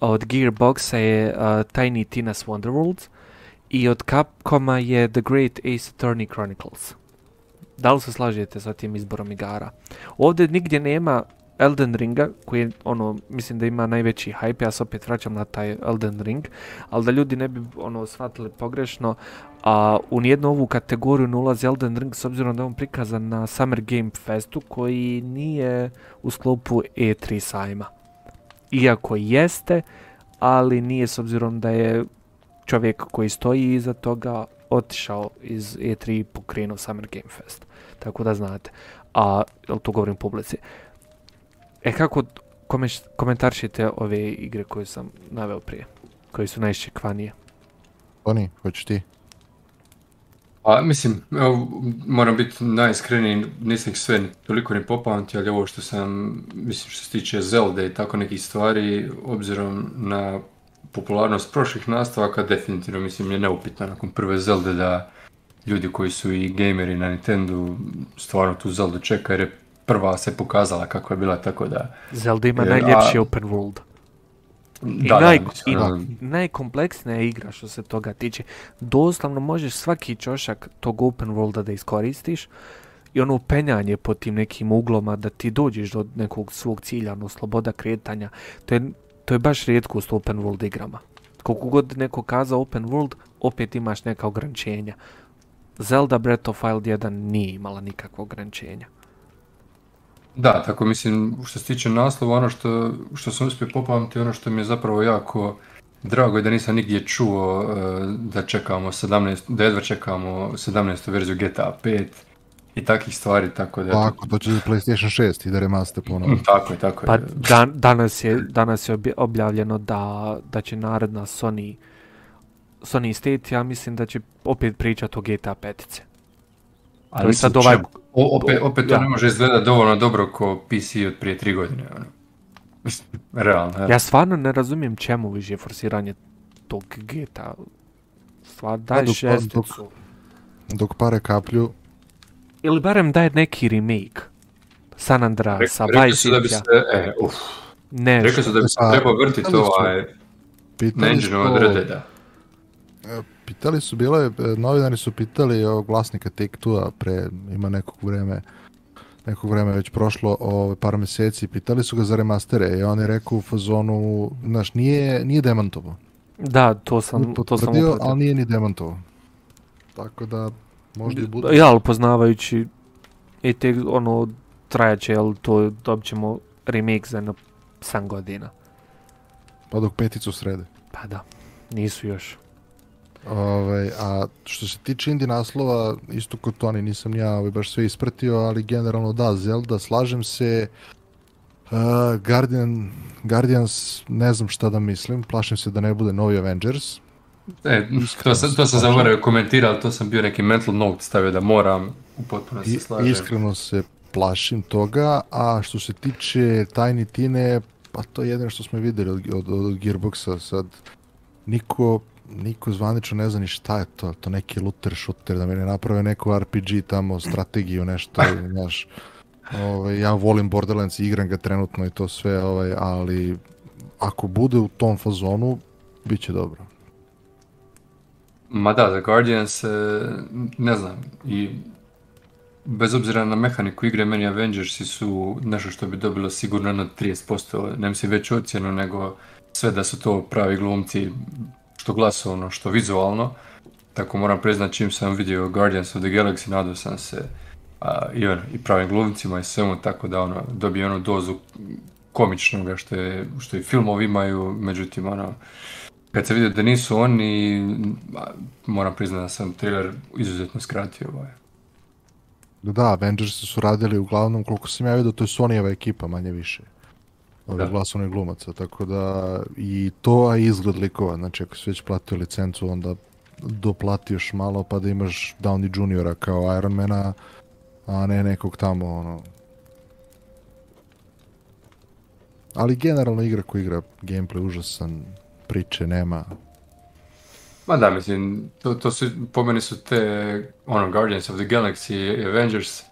S1: Od Gearboxa je Tiny Tina's Wonderworld. I od Capcoma je The Great Ace Attorney Chronicles. Da li se slažete sa tim izborom igara? Ovdje nigdje nema Elden Ringa, koji je, ono, mislim da ima najveći hype, ja se opet vraćam na taj Elden Ring, ali da ljudi ne bi, ono, shvatili pogrešno, a u nijednu ovu kategoriju ne ulazi Elden Ring s obzirom da je on prikazan na Summer Game Festu, koji nije u sklopu E3 sajma. Iako jeste, ali nije s obzirom da je čovjek koji stoji iza toga otišao iz E3 i pokrenuo Summer Game Fest. Tako da znate. A, jel to govorim publici. E kako komentaršite ove igre koje sam naveo prije? Koje su najščekvanije?
S3: Toni, hoćeš ti?
S2: A mislim, evo, moram biti najiskreniji, nisam ih sve toliko ni popamtio, ali ovo što sam, mislim što se tiče Zelda i tako nekih stvari, obzirom na popularnost prošlih nastavaka, definitivno mislim je neupitno nakon prve Zelde da ljudi koji su i gameri na Nintendo stvarno tu Zeldu čekaju jer je prva se pokazala kako je bila, tako da...
S1: Zelda ima najljepši
S2: a-
S1: open world. I,
S2: Da, da,
S1: naj, i
S2: ono,
S1: najkompleksnija igra što se toga tiče. Doslovno možeš svaki čošak tog open worlda da iskoristiš i ono penjanje po tim nekim ugloma da ti dođeš do nekog svog cilja, ono sloboda kretanja. To je, to je baš rijetkost u open world igrama. Koliko god neko kaza open world, opet imaš neka ograničenja. Zelda Breath of Wild 1 nije imala nikakva ograničenja.
S2: Da, tako mislim, što se tiče naslova, ono što, što sam uspio popamtiti, ono što mi je zapravo jako drago je da nisam nigdje čuo e, da čekamo 17, da jedva čekamo 17. verziju GTA 5 i takvih stvari, tako da...
S3: Tako, to će za PlayStation 6 i da remaster ponovno.
S2: Mm, Tako je, tako je.
S1: Pa dan, danas je, danas je objavljeno da, da će naredna Sony Sony State, ja mislim da će opet pričati o GTA 5.
S2: Ali mislim,
S1: sad ovaj-
S2: čemu? O, opet, opet to
S1: Ja.
S2: ne može izgledati dovoljno dobro ko PC od prije tri godine. Ono. Mislim, Realno, ja.
S1: Stvarno ne razumijem čemu više forsiranje tog GTA. Stvar, daj
S3: dok-
S1: šesticu.
S3: Dok pare kaplju,
S1: Ili barem daj neki remake. San Andreasa,
S2: Rekli
S1: Vice
S2: su da bi se, e, uf,
S1: Nešto.
S2: rekli su da bi se
S3: Pa,
S2: trebao vrtiti ovaj
S3: pitali
S2: engine od
S3: su,
S2: Red Deada.
S3: Pitali su, bilo je, e, novinari su pitali ovog vlasnika Take-Two-a pre, ima nekog vreme, nekog vreme već prošlo, o, par mjeseci, pitali su ga za remastere i on je rekao u fazonu, znaš, nije, nije demantovo.
S1: Da, to sam, to sam upratio.
S3: ali nije ni demantovo. Tako da, možda i bude.
S1: Ja, ali poznavajući i te, ono, trajaće, jel, to dobit ćemo remake za jedno 7 godina.
S3: Pa dok peticu srede.
S1: Pa da, nisu još.
S3: Ovaj, a što se tiče indie naslova, isto kod Toni, nisam ja ovaj, baš sve ispratio, ali generalno da, Zelda, slažem se. Uh, Guardian, Guardians, ne znam šta da mislim, plašim se da ne bude novi Avengers.
S2: E, to sam, to sam zaboravio komentirati, ali to sam bio neki mental note stavio da moram, u potpunosti
S3: I,
S2: se slažem.
S3: iskreno se plašim toga, a što se tiče Tiny Tine, pa to je jedino što smo vidjeli od, od, od Gearboxa sad. Niko, niko zvanično ne zna ni šta je to, to neki looter shooter, da mi ne naprave neku RPG tamo, strategiju, nešto, znaš. Ovaj, ja volim Borderlands, igram ga trenutno i to sve, ovaj, ali ako bude u tom fazonu, bit će dobro.
S2: Ma da, The Guardians, e, ne znam, i bez obzira na mehaniku igre, meni Avengersi su nešto što bi dobilo sigurno na 30%, ne mislim veću ocjenu, nego sve da su to pravi glumci, što glasovno, što vizualno. Tako moram priznat, čim sam vidio Guardians of the Galaxy, nadao sam se a, i, ono, i pravim glumcima i svemu, tako da ono, dobije onu dozu komičnoga što, je, što i filmovi imaju, međutim, ono, kad se vidio da nisu oni, moram priznati da sam trailer izuzetno skratio. Ovaj.
S3: Da, Avengers su radili uglavnom, koliko sam ja vidio, to je Sonyjeva ekipa, manje više. Ovih
S2: Da.
S3: glasovnih glumaca, tako da i to, a i izgled likova, znači ako si već platio licencu, onda doplati još malo pa da imaš Downey Juniora kao Ironmana, a ne nekog tamo, ono... Ali generalno igra ko igra, gameplay užasan, priče nema.
S2: Ma da, mislim, to, to su, po meni su te, ono, Guardians of the Galaxy Avengers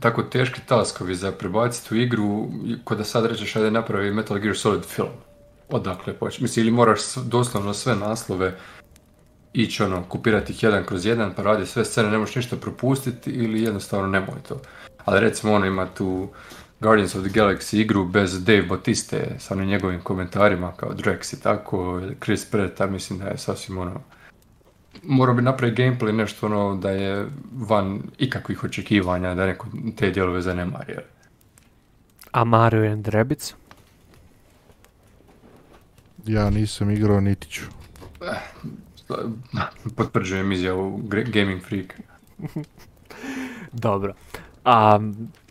S2: tako teški taskovi za prebaciti u igru, ko da sad rećeš ajde napravi Metal Gear Solid film. Odakle početi? Mislim, ili moraš doslovno sve naslove ići ono, kopirati ih jedan kroz jedan, pa radi sve scene, ne možeš ništa propustiti ili jednostavno nemoj to. Ali recimo ono ima tu Guardians of the Galaxy igru bez Dave Bautiste sa njegovim komentarima kao Drex i tako, Chris Pratt, a mislim da je sasvim ono morao bi napraviti gameplay nešto ono da je van ikakvih očekivanja da neko te dijelove zanemari.
S1: A Mario and Rabbids?
S3: Ja nisam igrao, niti ću.
S2: potvrđujem izjavu Gaming Freak.
S1: Dobro. A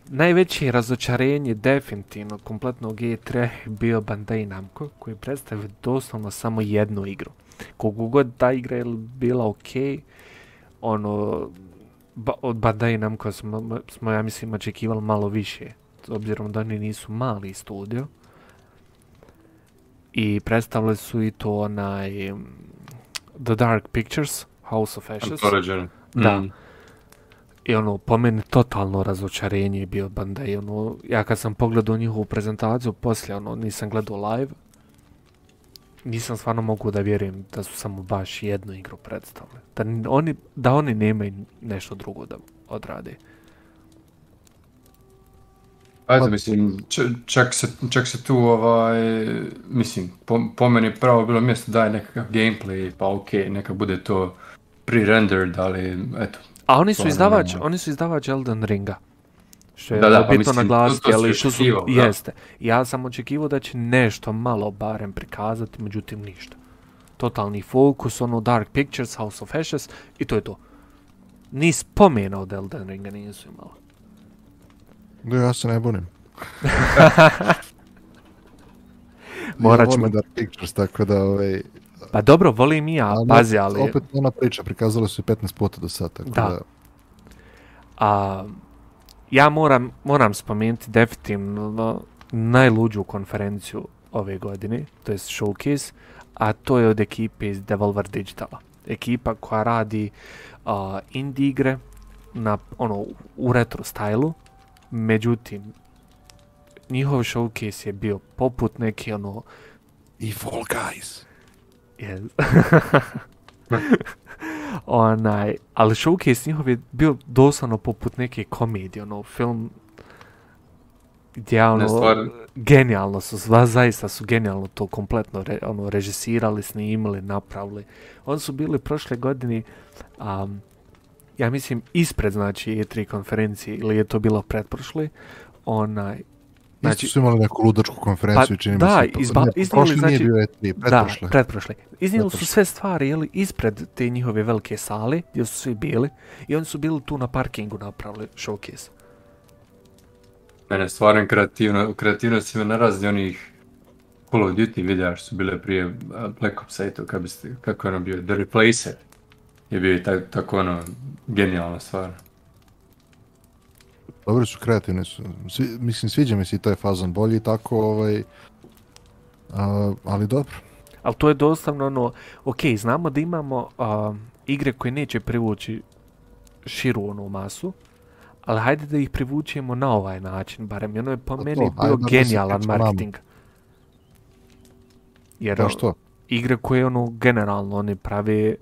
S1: najveće razočarenje definitivno kompletnog E3 je bio Bandai Namco koji predstavio doslovno samo jednu igru. Kogu god ta igra je bila ok, ono, ba, od Bandai Namco smo, smo ja mislim očekivali malo više, s obzirom da oni nisu mali studio. I predstavili su i to onaj mm, The Dark Pictures, House of Ashes. Da.
S2: Mm.
S1: I ono, po meni totalno razočarenje je bio Bandai, ono, ja kad sam pogledao njihovu prezentaciju, poslije, ono, nisam gledao live, nisam stvarno mogu da vjerujem da su samo baš jednu igru predstavili. Da oni, da oni nemaju nešto drugo da odrade.
S2: Ajde, mislim, čak, se, čak se tu, ovaj, mislim, po, po meni pravo bilo mjesto daje nekakav gameplay, pa ok, neka bude to pre-rendered, ali eto.
S1: A oni su izdavač,
S2: nema.
S1: oni su izdavač Elden Ringa. Što je
S2: Da, da, pa
S1: bitno naglasiti, ali što su,
S2: da.
S1: jeste. Ja sam očekivao da će nešto malo barem prikazati, međutim ništa. Totalni fokus, ono Dark Pictures, House of Ashes i to je to. Ni spomena od Elden Ringa nisu imali.
S3: Da, ja se ne bunim.
S1: Morat
S3: ja
S1: ćemo-
S3: volim Dark Pictures, tako da, ovaj,
S1: Pa dobro, volim i ja,
S3: ali
S1: pazi, ali...
S3: Opet ona priča, prikazali su je 15 puta do sad, tako
S1: Da.
S3: da...
S1: A, ja moram, moram spomenuti definitivno najluđu konferenciju ove godine, to je Showcase, a to je od ekipe iz Devolver Digitala. Ekipa koja radi a, indie igre na, ono, u retro stylu, međutim, njihov showcase je bio poput neki ono
S3: Fall Guys.
S1: Yes. onaj, ali showcase njihov je bio doslovno poput neke komedije, ono, film gdje ono, genijalno su, zva, zaista su genijalno to kompletno re, ono, režisirali, snimili, napravili. Oni su bili prošle godine, um, ja mislim, ispred, znači, E3 konferencije, ili je to bilo pretprošle, onaj,
S3: Znači,
S1: Znači-
S3: su imali neku ludačku konferenciju, čini mi
S1: da,
S3: se. Pa-
S1: izba-
S3: ne,
S1: iznijeli,
S3: prošli nije
S1: znači-
S3: bio E3, pretprošle.
S1: Da, pretprošle. Iznijeli su sve stvari, jeli, ispred te njihove velike sale, gdje su svi bili, i oni su bili tu na parkingu napravili showcase.
S2: Mene stvarno kreativno, kreativnost ima na razini onih Call of Duty videa što su bile prije Black Opsa i to, kako, biste, kako je ono bio, The Replacer je bio i tak, tako ono genijalna stvar.
S3: Dobri su, kreativni su. Svi, mislim, sviđa mi se i taj fazon bolji tako, ovaj... a, ali dobro.
S1: Ali to je doslovno ono, ok, znamo da imamo a, igre koje neće privući širu onu masu, ali hajde da ih privučemo na ovaj način, barem. Ono je po
S3: Pa
S1: meni
S3: to,
S1: bio genijalan marketing. Jer
S3: Da što?
S1: igre koje ono generalno oni prave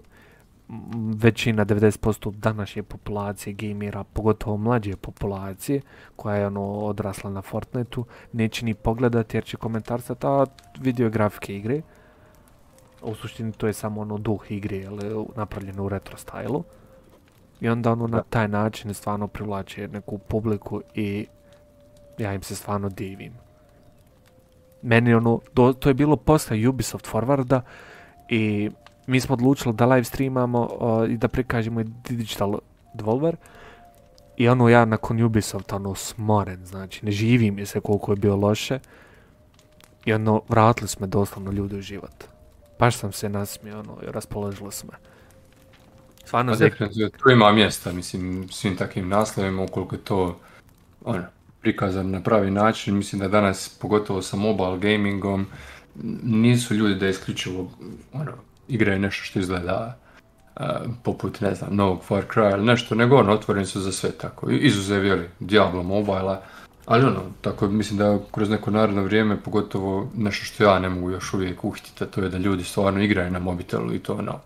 S1: većina 90% današnje populacije gamera, pogotovo mlađe populacije koja je ono odrasla na Fortniteu, neće ni pogledati jer će komentarsati a video grafike igre. U suštini to je samo ono duh igre, ali napravljeno u retro stylu. I onda ono na taj način stvarno privlače neku publiku i ja im se stvarno divim. Meni ono, do, to je bilo posle Ubisoft Forwarda i mi smo odlučili da live streamamo uh, i da prikažemo Digital Devolver. I ono ja nakon Ubisofta ono smoren, znači ne živi mi se koliko je bio loše. I ono, vratili su me doslovno ljudi u život. Baš sam se nasmio, ono, i raspoložilo su me. Stvarno,
S2: Pa definitivno, tu ima mjesta, mislim, svim takvim naslovima, ukoliko je to ono, prikazan na pravi način, mislim da danas, pogotovo sa mobile gamingom, nisu ljudi da isključivo ono, igraju nešto što izgleda a, poput, ne znam, novog Far Cry ili nešto, nego ono, otvoreni su za sve tako, izuzev, jeli, Diablo mobile ali ono, tako mislim da kroz neko naredno vrijeme, pogotovo nešto što ja ne mogu još uvijek uhititi, to je da ljudi stvarno igraju na mobitelu i to ono,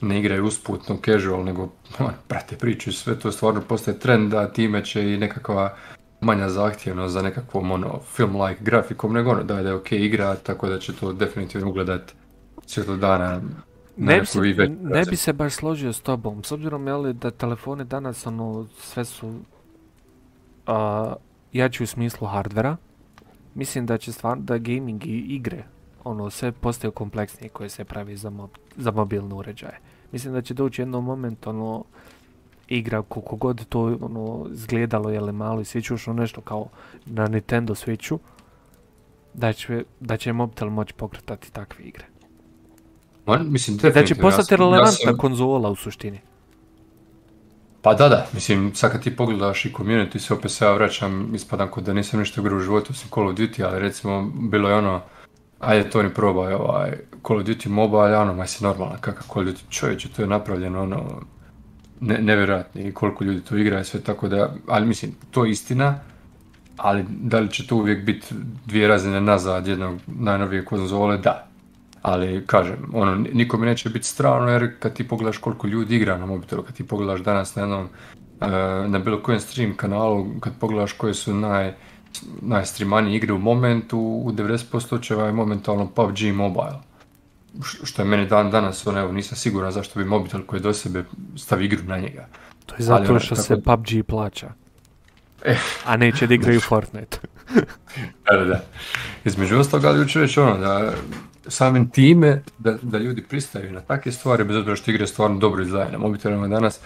S2: ne igraju usputno, casual, nego ono, prate priču i sve to stvarno postaje trend, a time će i nekakva manja zahtjevnost za nekakvom ono, film-like grafikom, nego ono, da je da je igra, tako da će to definitivno ugledat svjetlo dana
S1: ne bi, se, ne bi se baš složio s tobom, s obzirom jeli, da telefoni danas ono, sve su a, jači u smislu hardvera. Mislim da će stvarno, da gaming i igre ono sve postaju kompleksnije koje se pravi za, za mobilne uređaje. Mislim da će doći jednom moment ono igra koliko god to ono izgledalo je malo i svićušno nešto kao na Nintendo Switchu da će, da će mobitel moći pokretati takve igre.
S2: Ma, mislim,
S1: Da će
S2: definitivno, ja
S1: postati
S2: ja
S1: relevantna
S2: sam-
S1: konzola u suštini.
S2: Pa da, da, mislim, sad kad ti pogledaš i community, se opet se ja vraćam, ispadam kod da nisam ništa igrao u životu osim Call of Duty, ali recimo, bilo je ono, ajde to ni probaj, ovaj, Call of Duty mobile, ono, ma si normalan, kakav Call of Duty čovječe, to je napravljeno, ono, ne, nevjerojatno i koliko ljudi to igra i sve tako da, ali mislim, to je istina, ali da li će to uvijek biti dvije razine nazad jednog najnovije konzole, da. Ali, kažem, ono, nikome neće biti strano jer kad ti pogledaš koliko ljudi igra na mobitelu, kad ti pogledaš danas na jednom, e, na bilo kojem stream kanalu, kad pogledaš koje su naj, najstreamanije igre u momentu, u 90% slučajeva je momentalno PUBG Mobile. Što je meni dan danas, ono, evo, nisam siguran zašto bi mobitel koji do sebe stavi igru na njega.
S1: To je zato
S2: ono,
S1: što se PUBG plaća.
S2: E.
S1: A neće da igraju Fortnite.
S2: Da, da, da. Između ostalog, ali reći ono, da samim time da, da ljudi pristaju na takve stvari, bez obzira što igre stvarno dobro izgledaju na mobitelima danas,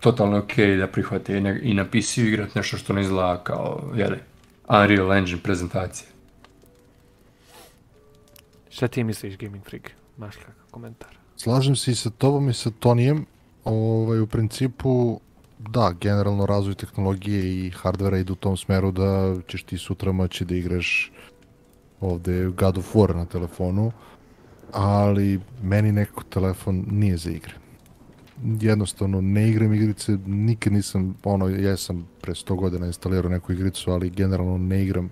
S2: totalno okej da prihvate i na, i na PC igrat nešto što ne izgleda kao, jeli, Unreal Engine prezentacije.
S1: Šta ti misliš Gaming Freak? Maš kakav komentar?
S3: Slažem se i sa tobom i sa Tonijem. Ovaj, u principu, da, generalno razvoj tehnologije i hardvera idu u tom smeru da ćeš ti sutra moći da igraš ovde God of War na telefonu, ali meni neko telefon nije za igre. Jednostavno, ne igram igrice, nikad nisam, ono, ja sam pre 100 godina instalirao neku igricu, ali generalno ne igram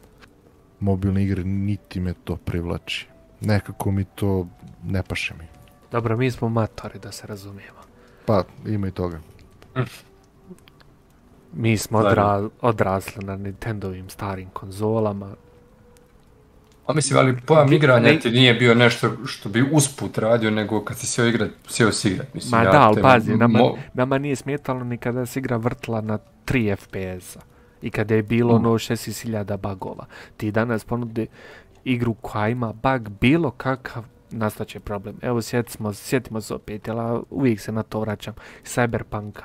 S3: mobilne igre, niti me to privlači. Nekako mi to ne paše mi.
S1: Dobro, mi smo matori, da se razumijemo.
S3: Pa, ima i toga.
S1: Mi smo odra- odrasli na Nintendovim starim konzolama.
S2: A mislim, ali pojam igranja
S1: ne-
S2: ti nije bio nešto što bi usput radio, nego kad si sjeo igrat, sjeo si igrat. Mislim,
S1: Ma
S2: ja
S1: da, ali pazi, nama,
S2: mo-
S1: nama nije smetalo ni kada se igra vrtla na 3 FPS-a. I kada je bilo
S2: Mm.
S1: ono 6000 bagova. Ti danas ponudi igru koja ima bug bilo kakav, nastaće problem. Evo sjetimo, sjetimo se opet, jel, uvijek se na to vraćam. Cyberpunka.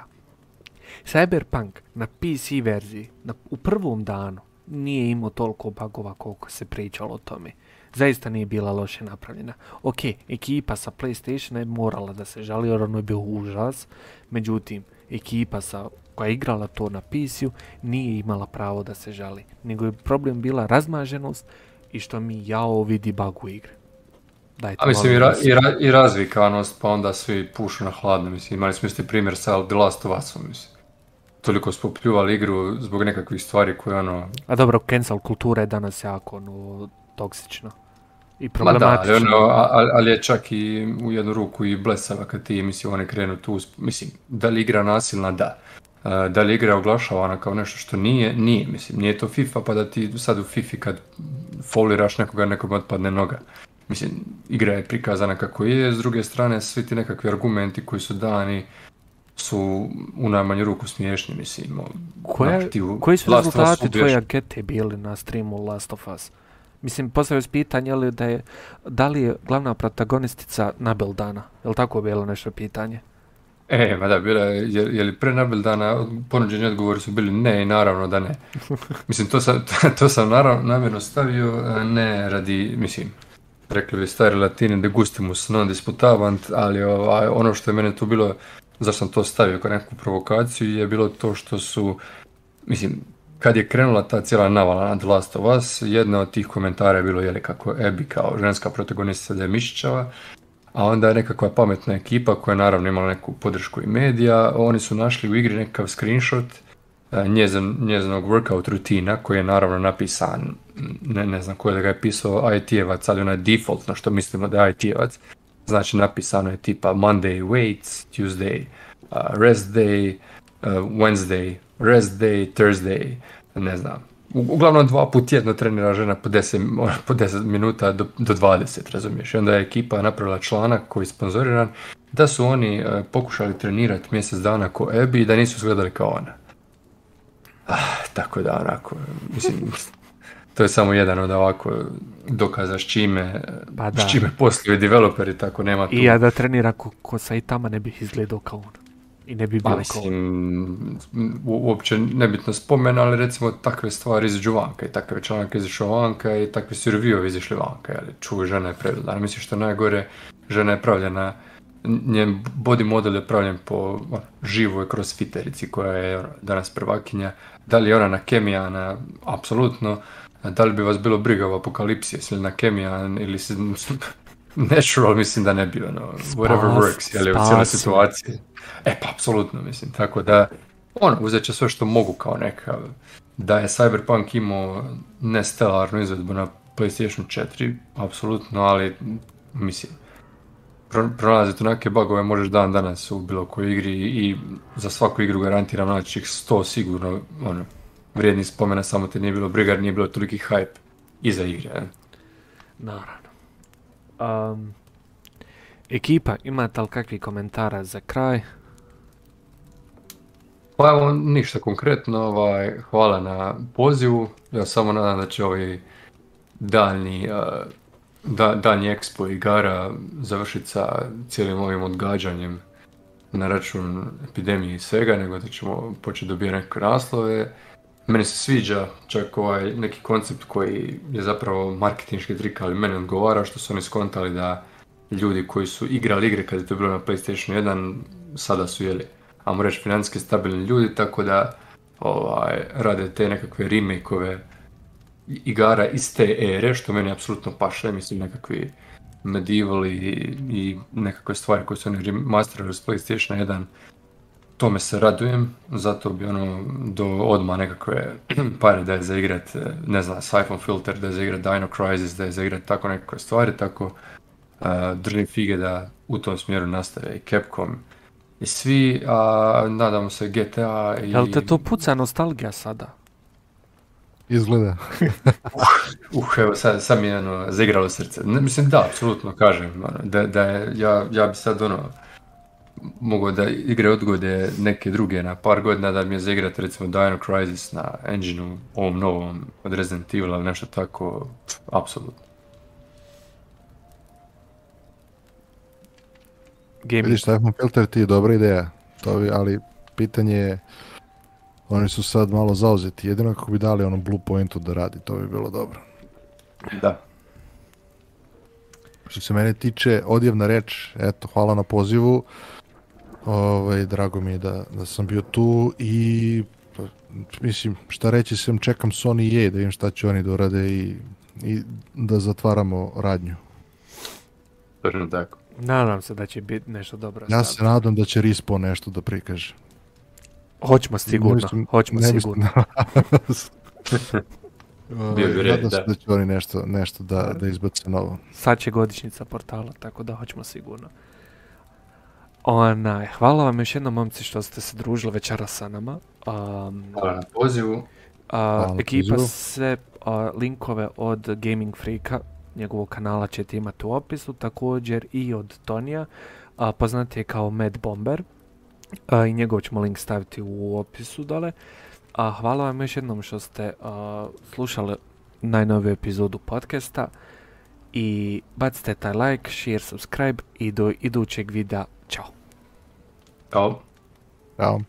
S1: Cyberpunk na PC verziji na, u prvom danu nije imao toliko bugova koliko se pričalo o tome. Zaista nije bila loše napravljena. Ok, ekipa sa PlayStationa je morala da se žali jer ono je bio užas. Međutim, ekipa sa, koja je igrala to na PC-u nije imala pravo da se žali. Nego je problem bila razmaženost i što mi jao vidi bug u igri. Dajte,
S2: A mislim i, ra- i, ra- i razvikanost, pa onda svi pušu na hladno, mislim, imali smo isti primjer sa The Last of Usom, mislim. Toliko smo pljuvali igru zbog nekakvih stvari koje ono...
S1: A dobro, cancel kultura je danas jako ono, toksična. I
S2: Ma da, ali,
S1: problematična.
S2: ono, a- a- ali je čak i u jednu ruku i blesava kad ti, mislim, oni krenu tu, mislim, da li igra nasilna, da. E, da li igra oglašavana kao nešto što nije, nije, mislim, nije to FIFA pa da ti sad u FIFA kad foliraš nekoga, nekom otpadne noga. Mislim, igra je prikazana kako je, s druge strane svi ti nekakvi argumenti koji su dani su u najmanju ruku smiješni, mislim. o,
S1: Koja,
S2: u
S1: koji su
S2: Last
S1: rezultati tvoje ankete bili na streamu Last of Us? Mislim, postavio si pitanje je li da, je, da li je glavna protagonistica Nabil Dana? Je li tako bilo nešto pitanje?
S2: E, ma da, bila je, je, je li pre Nabil dana ponuđeni odgovori su bili ne i naravno da ne. Mislim, to sam, to sam naravno namjerno stavio, ne radi, mislim, rekli bi stari latini de gustimus non disputavant, ali ovaj, ono što je mene tu bilo, zašto sam to stavio kao neku provokaciju, je bilo to što su, mislim, kad je krenula ta cijela navala na The Last of Us, jedna od tih komentara je bilo, jeli, kako Abby kao ženska je mišićava, a onda je nekakva pametna ekipa koja je naravno imala neku podršku i medija, oni su našli u igri nekakav screenshot e, njezin, njezinog workout rutina koji je naravno napisan, ne, ne znam ko je da ga je pisao IT-evac, ali onaj defaultno što mislimo da je IT-evac. Znači napisano je tipa Monday weights, Tuesday uh, rest day, uh, Wednesday rest day, Thursday, ne znam. Uglavnom dva put tjedno trenira žena po 10, po 10 minuta do, do 20, razumiješ? I onda je ekipa napravila članak koji je sponzoriran da su oni e, pokušali trenirati mjesec dana ko Ebi i da nisu izgledali kao ona. Ah, tako da onako, mislim, to je samo jedan od ovako dokaza s čime,
S1: Pa da.
S2: s čime posluju developeri, tako nema tu.
S1: I ja da trenira ko, ko Saitama ne bih izgledao kao on. I ne bi bio
S2: Pa
S1: kao on.
S2: uopće nebitno spomen, ali recimo takve stvari izađu vanka i takve članke izašao vanka i takvi su reviewovi izašli vanka, jel, čuj, žena je predodana. Mislim što najgore, žena je pravljena, njen body model je pravljen po ono, živoj crossfiterici koja je ono, danas prvakinja. Da li je ona na Kemijana? Apsolutno. Da li bi vas bilo briga u apokalipsi, jesi li na Kemijan ili si natural, mislim da ne bi, ono, whatever
S1: Spas-
S2: works, jel, u cijeloj situaciji. E pa, apsolutno, mislim, tako da, ono, uzet će sve što mogu kao neka, da je Cyberpunk imao nestelarnu izvedbu na PlayStation 4, apsolutno, ali, mislim, pro- pronalaziti neke bugove možeš dan danas u bilo kojoj igri i za svaku igru garantiram naći ih 100 sigurno, ono, vrijedni spomena, samo te nije bilo briga, nije bilo toliki hype iza igre. ne?
S1: Naravno. Um, ekipa, imate li kakvih komentara za kraj?
S2: Pa evo, ništa konkretno, ovaj, hvala na pozivu. Ja samo nadam da će ovaj daljnji, uh, da, daljnji expo igara završiti sa cijelim ovim odgađanjem na račun epidemije i svega, nego da ćemo početi dobijati neke naslove. Meni se sviđa čak ovaj neki koncept koji je zapravo marketinški trik, ali meni odgovara što su oni skontali da ljudi koji su igrali igre kad je to bilo na PlayStation 1, sada su jeli, ajmo reći, financijski stabilni ljudi, tako da ovaj, rade te nekakve remake-ove igara iz te ere, što meni apsolutno paše, mislim nekakvi medieval i, i nekakve stvari koje su oni remasterali s PlayStation 1, tome se radujem, zato bi ono do odmah nekakve pare da je za igrat, eh, ne znam, Siphon Filter, da je za igrat Dino Crisis, da je za igrat tako nekakve stvari, tako uh, držim fige da u tom smjeru nastave i Capcom i svi, a nadamo se GTA i...
S1: Jel te to puca nostalgija sada?
S3: Izgleda.
S2: Uh, evo, sad, sad mi je ono, zaigralo srce. Ne, mislim, da, apsolutno kažem, ono, da, da je, ja, ja bi sad ono, mogao da igre odgode neke druge na par godina da mi je zaigrati recimo Dino Crisis na engineu ovom novom od Resident Evil ili nešto tako, apsolutno.
S1: Gaming.
S3: Vidiš, Siphon Filter ti je dobra ideja, to bi, ali pitanje je, oni su sad malo zauzeti, jedino kako bi dali ono Blue Pointu da radi, to bi bilo dobro.
S2: Da.
S3: Što se mene tiče, odjevna reč, eto, hvala na pozivu. Ovaj, drago mi je da, da sam bio tu i pa, mislim, šta reći sem čekam Sony i EA da vidim šta će oni da urade i, i da zatvaramo radnju.
S2: Točno tako.
S1: Nadam se da će biti nešto dobro.
S3: Ja se nadam da će Respawn nešto da prikaže.
S1: Hoćemo sigurno,
S3: mislim-
S1: hoćemo
S3: ne
S1: sigurno.
S2: Bio bi
S3: Ovaj,
S2: red,
S3: nadam se
S2: da.
S3: da će oni nešto, nešto da, da izbace novo.
S1: Sad će godišnjica portala, tako da hoćemo sigurno. Onaj, hvala vam još jednom momci što ste se družili večera sa nama. Um,
S2: Hvala na pozivu.
S1: ekipa
S3: pozivu.
S1: sve a, linkove od Gaming Freaka, njegovog kanala ćete imati u opisu, također i od Tonija, a, poznat je kao Mad Bomber. I njegov ćemo link staviti u opisu dole. A, hvala vam još jednom što ste slušali najnoviju epizodu podcasta i bacite taj like, share, subscribe i do idućeg videa. Ciao.
S2: Ciao.
S3: Ciao.